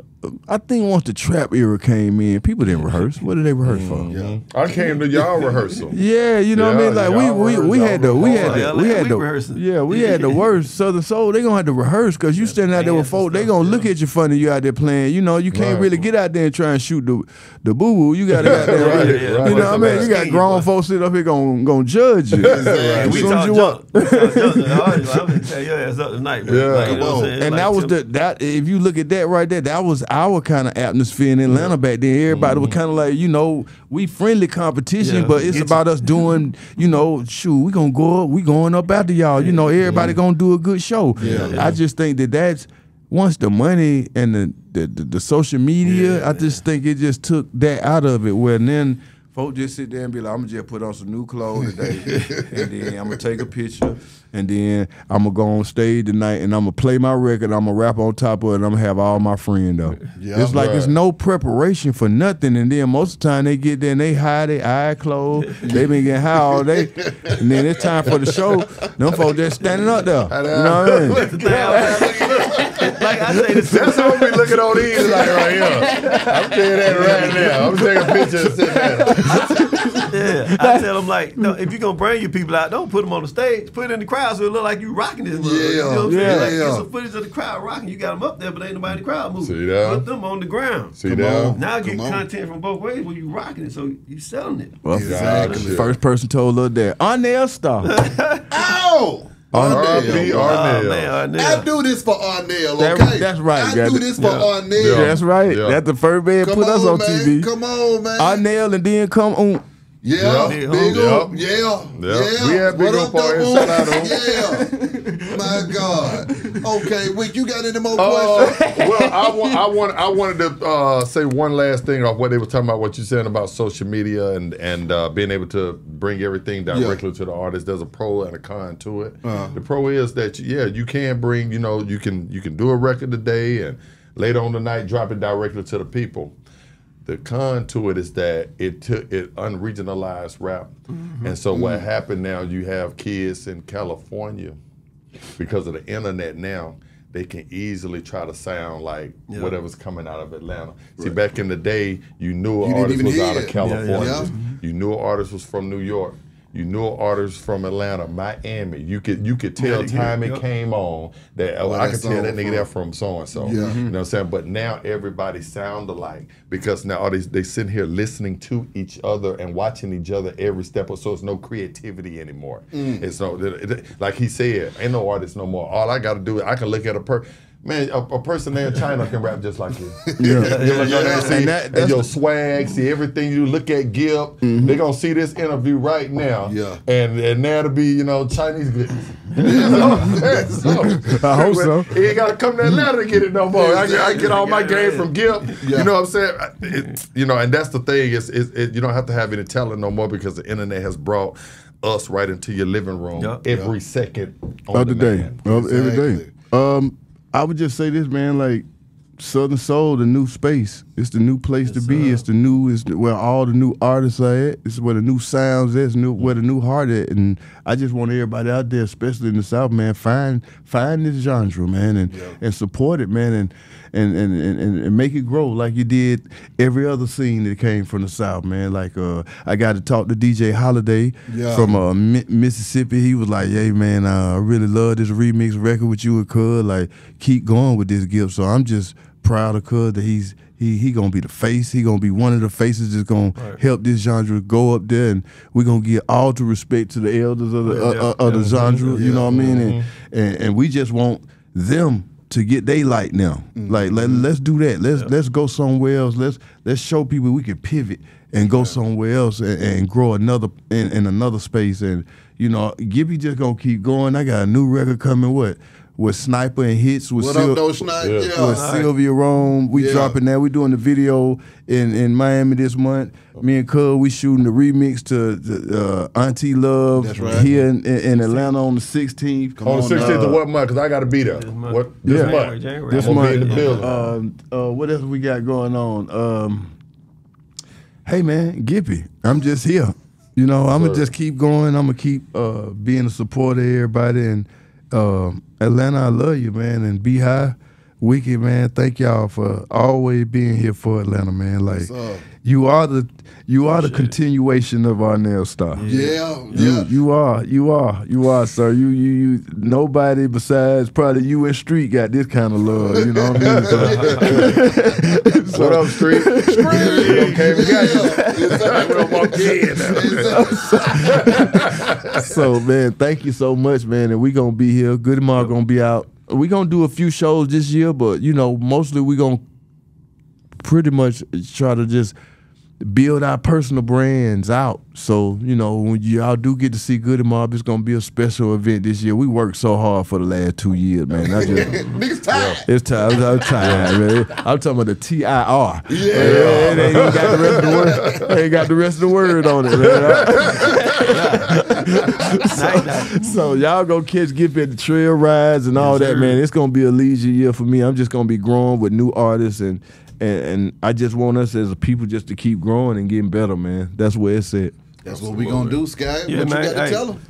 I think once the trap era came in, people didn't rehearse. What did they rehearse for? Mm-hmm. Yeah. I came to y'all rehearsal. Yeah, you know what I mean. Like we we, we had the y'all we had rehearsed. the Oh, we had we the rehearsing. yeah we had the worst Southern Soul. They gonna have to rehearse because you standing out there with bands folk. They stuff, gonna yeah. look at you funny. You out there playing. You know you can't Right. really get out there and try and shoot the the boo boo. You got to Right, really, right. you know what I mean. You got grown boy. folks sitting up here gonna gonna judge you. Exactly. And As we soon as talk you junk. walk. We talk. I'm gonna tell your ass up tonight, bro. Yeah. Like, you know what I'm Come saying? And that was the that if you look at that right there, that was our kind of atmosphere in Atlanta back then. Everybody was mm-hmm. kind of like, you know, we friendly competition, Yeah, but it's get about us doing, you know, shoot, we gonna go up, we going up after y'all. You know, everybody gonna do a good show. Yeah. I just think that that's once the money and the the, the, the social media, I just think it just took that out of it. Where then. Folk just sit there and be like, I'm gonna just put on some new clothes today, and then I'm gonna take a picture, and then I'm gonna go on stage tonight, and I'm gonna play my record. I'm gonna rap on top of it, and I'm gonna have all my friends up. Yeah. it's like Right. it's no preparation for nothing, and then most of the time they get there and they hide their eye closed. they been getting high all day, and then it's time for the show. Them folks just standing up there. You know what I mean? That's the thing. I- like I say, this That's what we looking on these like right here. I'm saying that right now. I'm taking a picture and. Yeah, I tell them like, no, if you're gonna bring your people out, don't put them on the stage. Put it in the crowd so it look like you rocking this. motherfucker. you know what I'm Yeah, saying? Like, yeah. get some footage of the crowd rocking. You got them up there, but ain't nobody in the crowd moving. See that? Put them on the ground. See Come now? on. Now get Come on. content from both ways where you rocking it, so you selling it. Well, Exactly. First person told Lil Dad, their Star. Ow! R.I.P. Arnell. Oh Arnell. man, Arnell. I do this for Arnell, That- okay? that's right, I do this for Yeah. Arnell. Yeah. That's right. Yeah. That's the first man Come put us on man. TV. Come on, man. Arnell and then come on. Yeah, Yeah. big Yeah. up, yeah, Yeah. yeah. We had big up on though, Shout out Boom? on. Yeah, my God. Okay, Wick, you got any more Uh, questions? well, I want, I want, I wanted to uh, say one last thing off what they were talking about. What you said about social media and and uh, being able to bring everything directly to the artist. There's a pro and a con to it. Uh-huh. The pro is that yeah, you can bring, you know, you can you can do a record today and later on the night drop it directly to the people. The con to it is that it took it unregionalized rap, mm-hmm. and so what mm. happened now? You have kids in California because of the internet now. They can easily try to sound like Yeah. whatever's coming out of Atlanta. See, back in the day, you knew an You artist was hear out of. California. Yeah, yeah. You knew an artist was from New York. You knew artists from Atlanta, Miami. You could you could tell Yeah, time it yeah. came on that oh, Where I could tell that nigga from. there from so and so. You know what I'm saying? But now everybody sound alike because now all these they sitting here listening to each other and watching each other every step. of So it's no creativity anymore. Mm. It's no it- it- like he said, ain't no artist no more. All I got to do is I can look at a per. Man, a, a person there in China can rap just like you. Yeah. You look on there and And see that- and that's your the- swag, see everything you look at Gipp. They're gonna see this interview right now. Yeah. And and now to be, you know, Chinese goodness. so, I hope so. He ain't gotta come to Atlanta to get it no more. I, get- I get all my game from Gipp. Yeah. You know what I'm saying? It- you know, and that's the thing, is is it, you don't have to have any talent no more because the internet has brought us right into your living room Yeah. every second of the day, demand. of every day. Um, I would just say this, man. Like Southern Soul, the new space. It's the new place to be. sir. It's the new. It's the, where all the new artists are at. It's where the new sounds is. New where the new heart at. And I just want everybody out there, especially in the South, man, find find this genre, man, and and support it, man, and. And, and, and, and make it grow like you did every other scene that came from the South, man. Like uh, I got to talk to DJ Holiday Yeah. from uh, Mi- Mississippi. He was like, "Hey man, uh, I really love this remix record with you and Cud. Like, keep going with this gift." So I'm just proud of Cud that he's he he gonna be the face. He gonna be one of the faces that's gonna help this genre go up there, and we're gonna give all the respect to the elders of the Yeah, uh, yeah, uh, of the yeah. genre. You know what I mean? And, and and we just want them to get they light now. Like let, let's do that. Let's let's go somewhere else. Let's let's show people we can pivot and go somewhere else and, and grow another in, in another space. And you know, Gibby just gonna keep going. I got a new record coming. What with Sniper and hits with What Sil- up, though, Yeah. Yeah. with Sylvia Rome. We Yeah. dropping that. We doing the video in, in Miami this month. Me and Cub, we shooting the remix to, to uh, Auntie Love right. here in, in, in Atlanta on the 16th. On the 16th uh, of what month? Because I got to be there. month. What this Yeah. month? January, January. This I'm be month. in the building. Um, uh, what else we got going on? Um, hey man, Gippy, I'm just here. You know, I'm gonna just keep going. I'm gonna keep uh, being a supporter of everybody. And um, Atlanta, I love you, man. And B High, Wicked, man. Thank y'all for always being here for Atlanta, man. Like. You are the you oh, are the Appreciate it. continuation of our nail star. Yeah, You, yeah. you are, you are, you are, sir. You, you, you. Nobody besides probably you and Street got this kind of love. You know what I mean? So, what up, Street? Street. Okay, we got you. Exactly. We'll walk in. Exactly. so, man, thank you so much, man. And we gonna be here. Goodie Mob gonna be out. We gonna do a few shows this year, but you know, mostly we gonna pretty much try to just build our personal brands out. So, you know, when y'all do get to see Goodie Mob, it's gonna be a special event this year. We worked so hard for the last two years, man. I just Niggas tired. It's time. I'm, I'm tired, man. I'm talking about the T I R. Yeah. it ain't got the rest of the word. Ain't got the rest of the word on it, Night, night. man. so y'all go catch Gipp at the trail rides and all Yes, that, sir. man. It's gonna be a leisure year for me. I'm just gonna be growing with new artists and. And, and I just want us as a people just to keep growing and getting better, man. That's where it's at. That's what we gonna do, Sky. Yeah, what man. you got to Hey. tell them?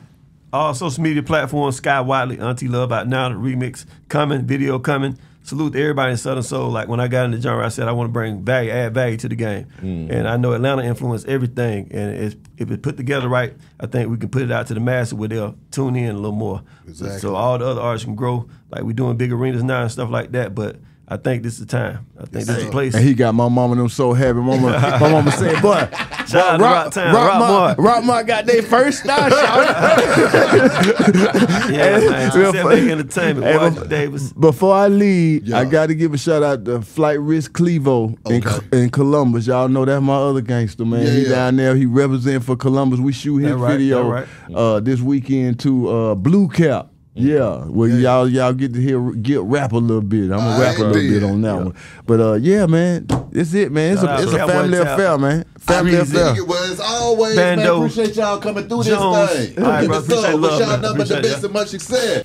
All social media platforms, Sky Whatley, Auntie Love out now, the remix coming, video coming. Salute to everybody in Southern Soul. Like when I got in the genre, I said I want to bring value, add value to the game. Mm. And I know Atlanta influenced everything. And it's, if it's put together right, I think we can put it out to the masses where they'll tune in a little more. Exactly. So all the other artists can grow. Like we're doing big arenas now and stuff like that. But I think this is the time. I think this is the place. And he got my mama and them so happy. Mama, my mama said, "Boy, Shout out to Rock Town, Rock my, Mart. Rockmart got their first star shot." yeah, man. Real Set Entertainment. Hey, Roy Davis. Before I leave, Yeah. I got to give a shout out to Flight Risk Clevo in, Okay. in Columbus. Y'all know that's my other gangster, man. Yeah, he yeah. down there. He represent for Columbus. We shoot his right, video that uh, this weekend to uh, Blue Cap. Yeah, well, y'all y'all get to hear get rap a little bit. I'm gonna I rap a little did. bit on that one. But uh, yeah, man, it's it, man. It's a it's a family Town. affair, man. Family Breezy. affair. Well, as always, man, appreciate y'all coming through Jones. this thing. All right, bro, Yes, sir. appreciate Wish love, y'all man. nothing but the Appreciate best and much success.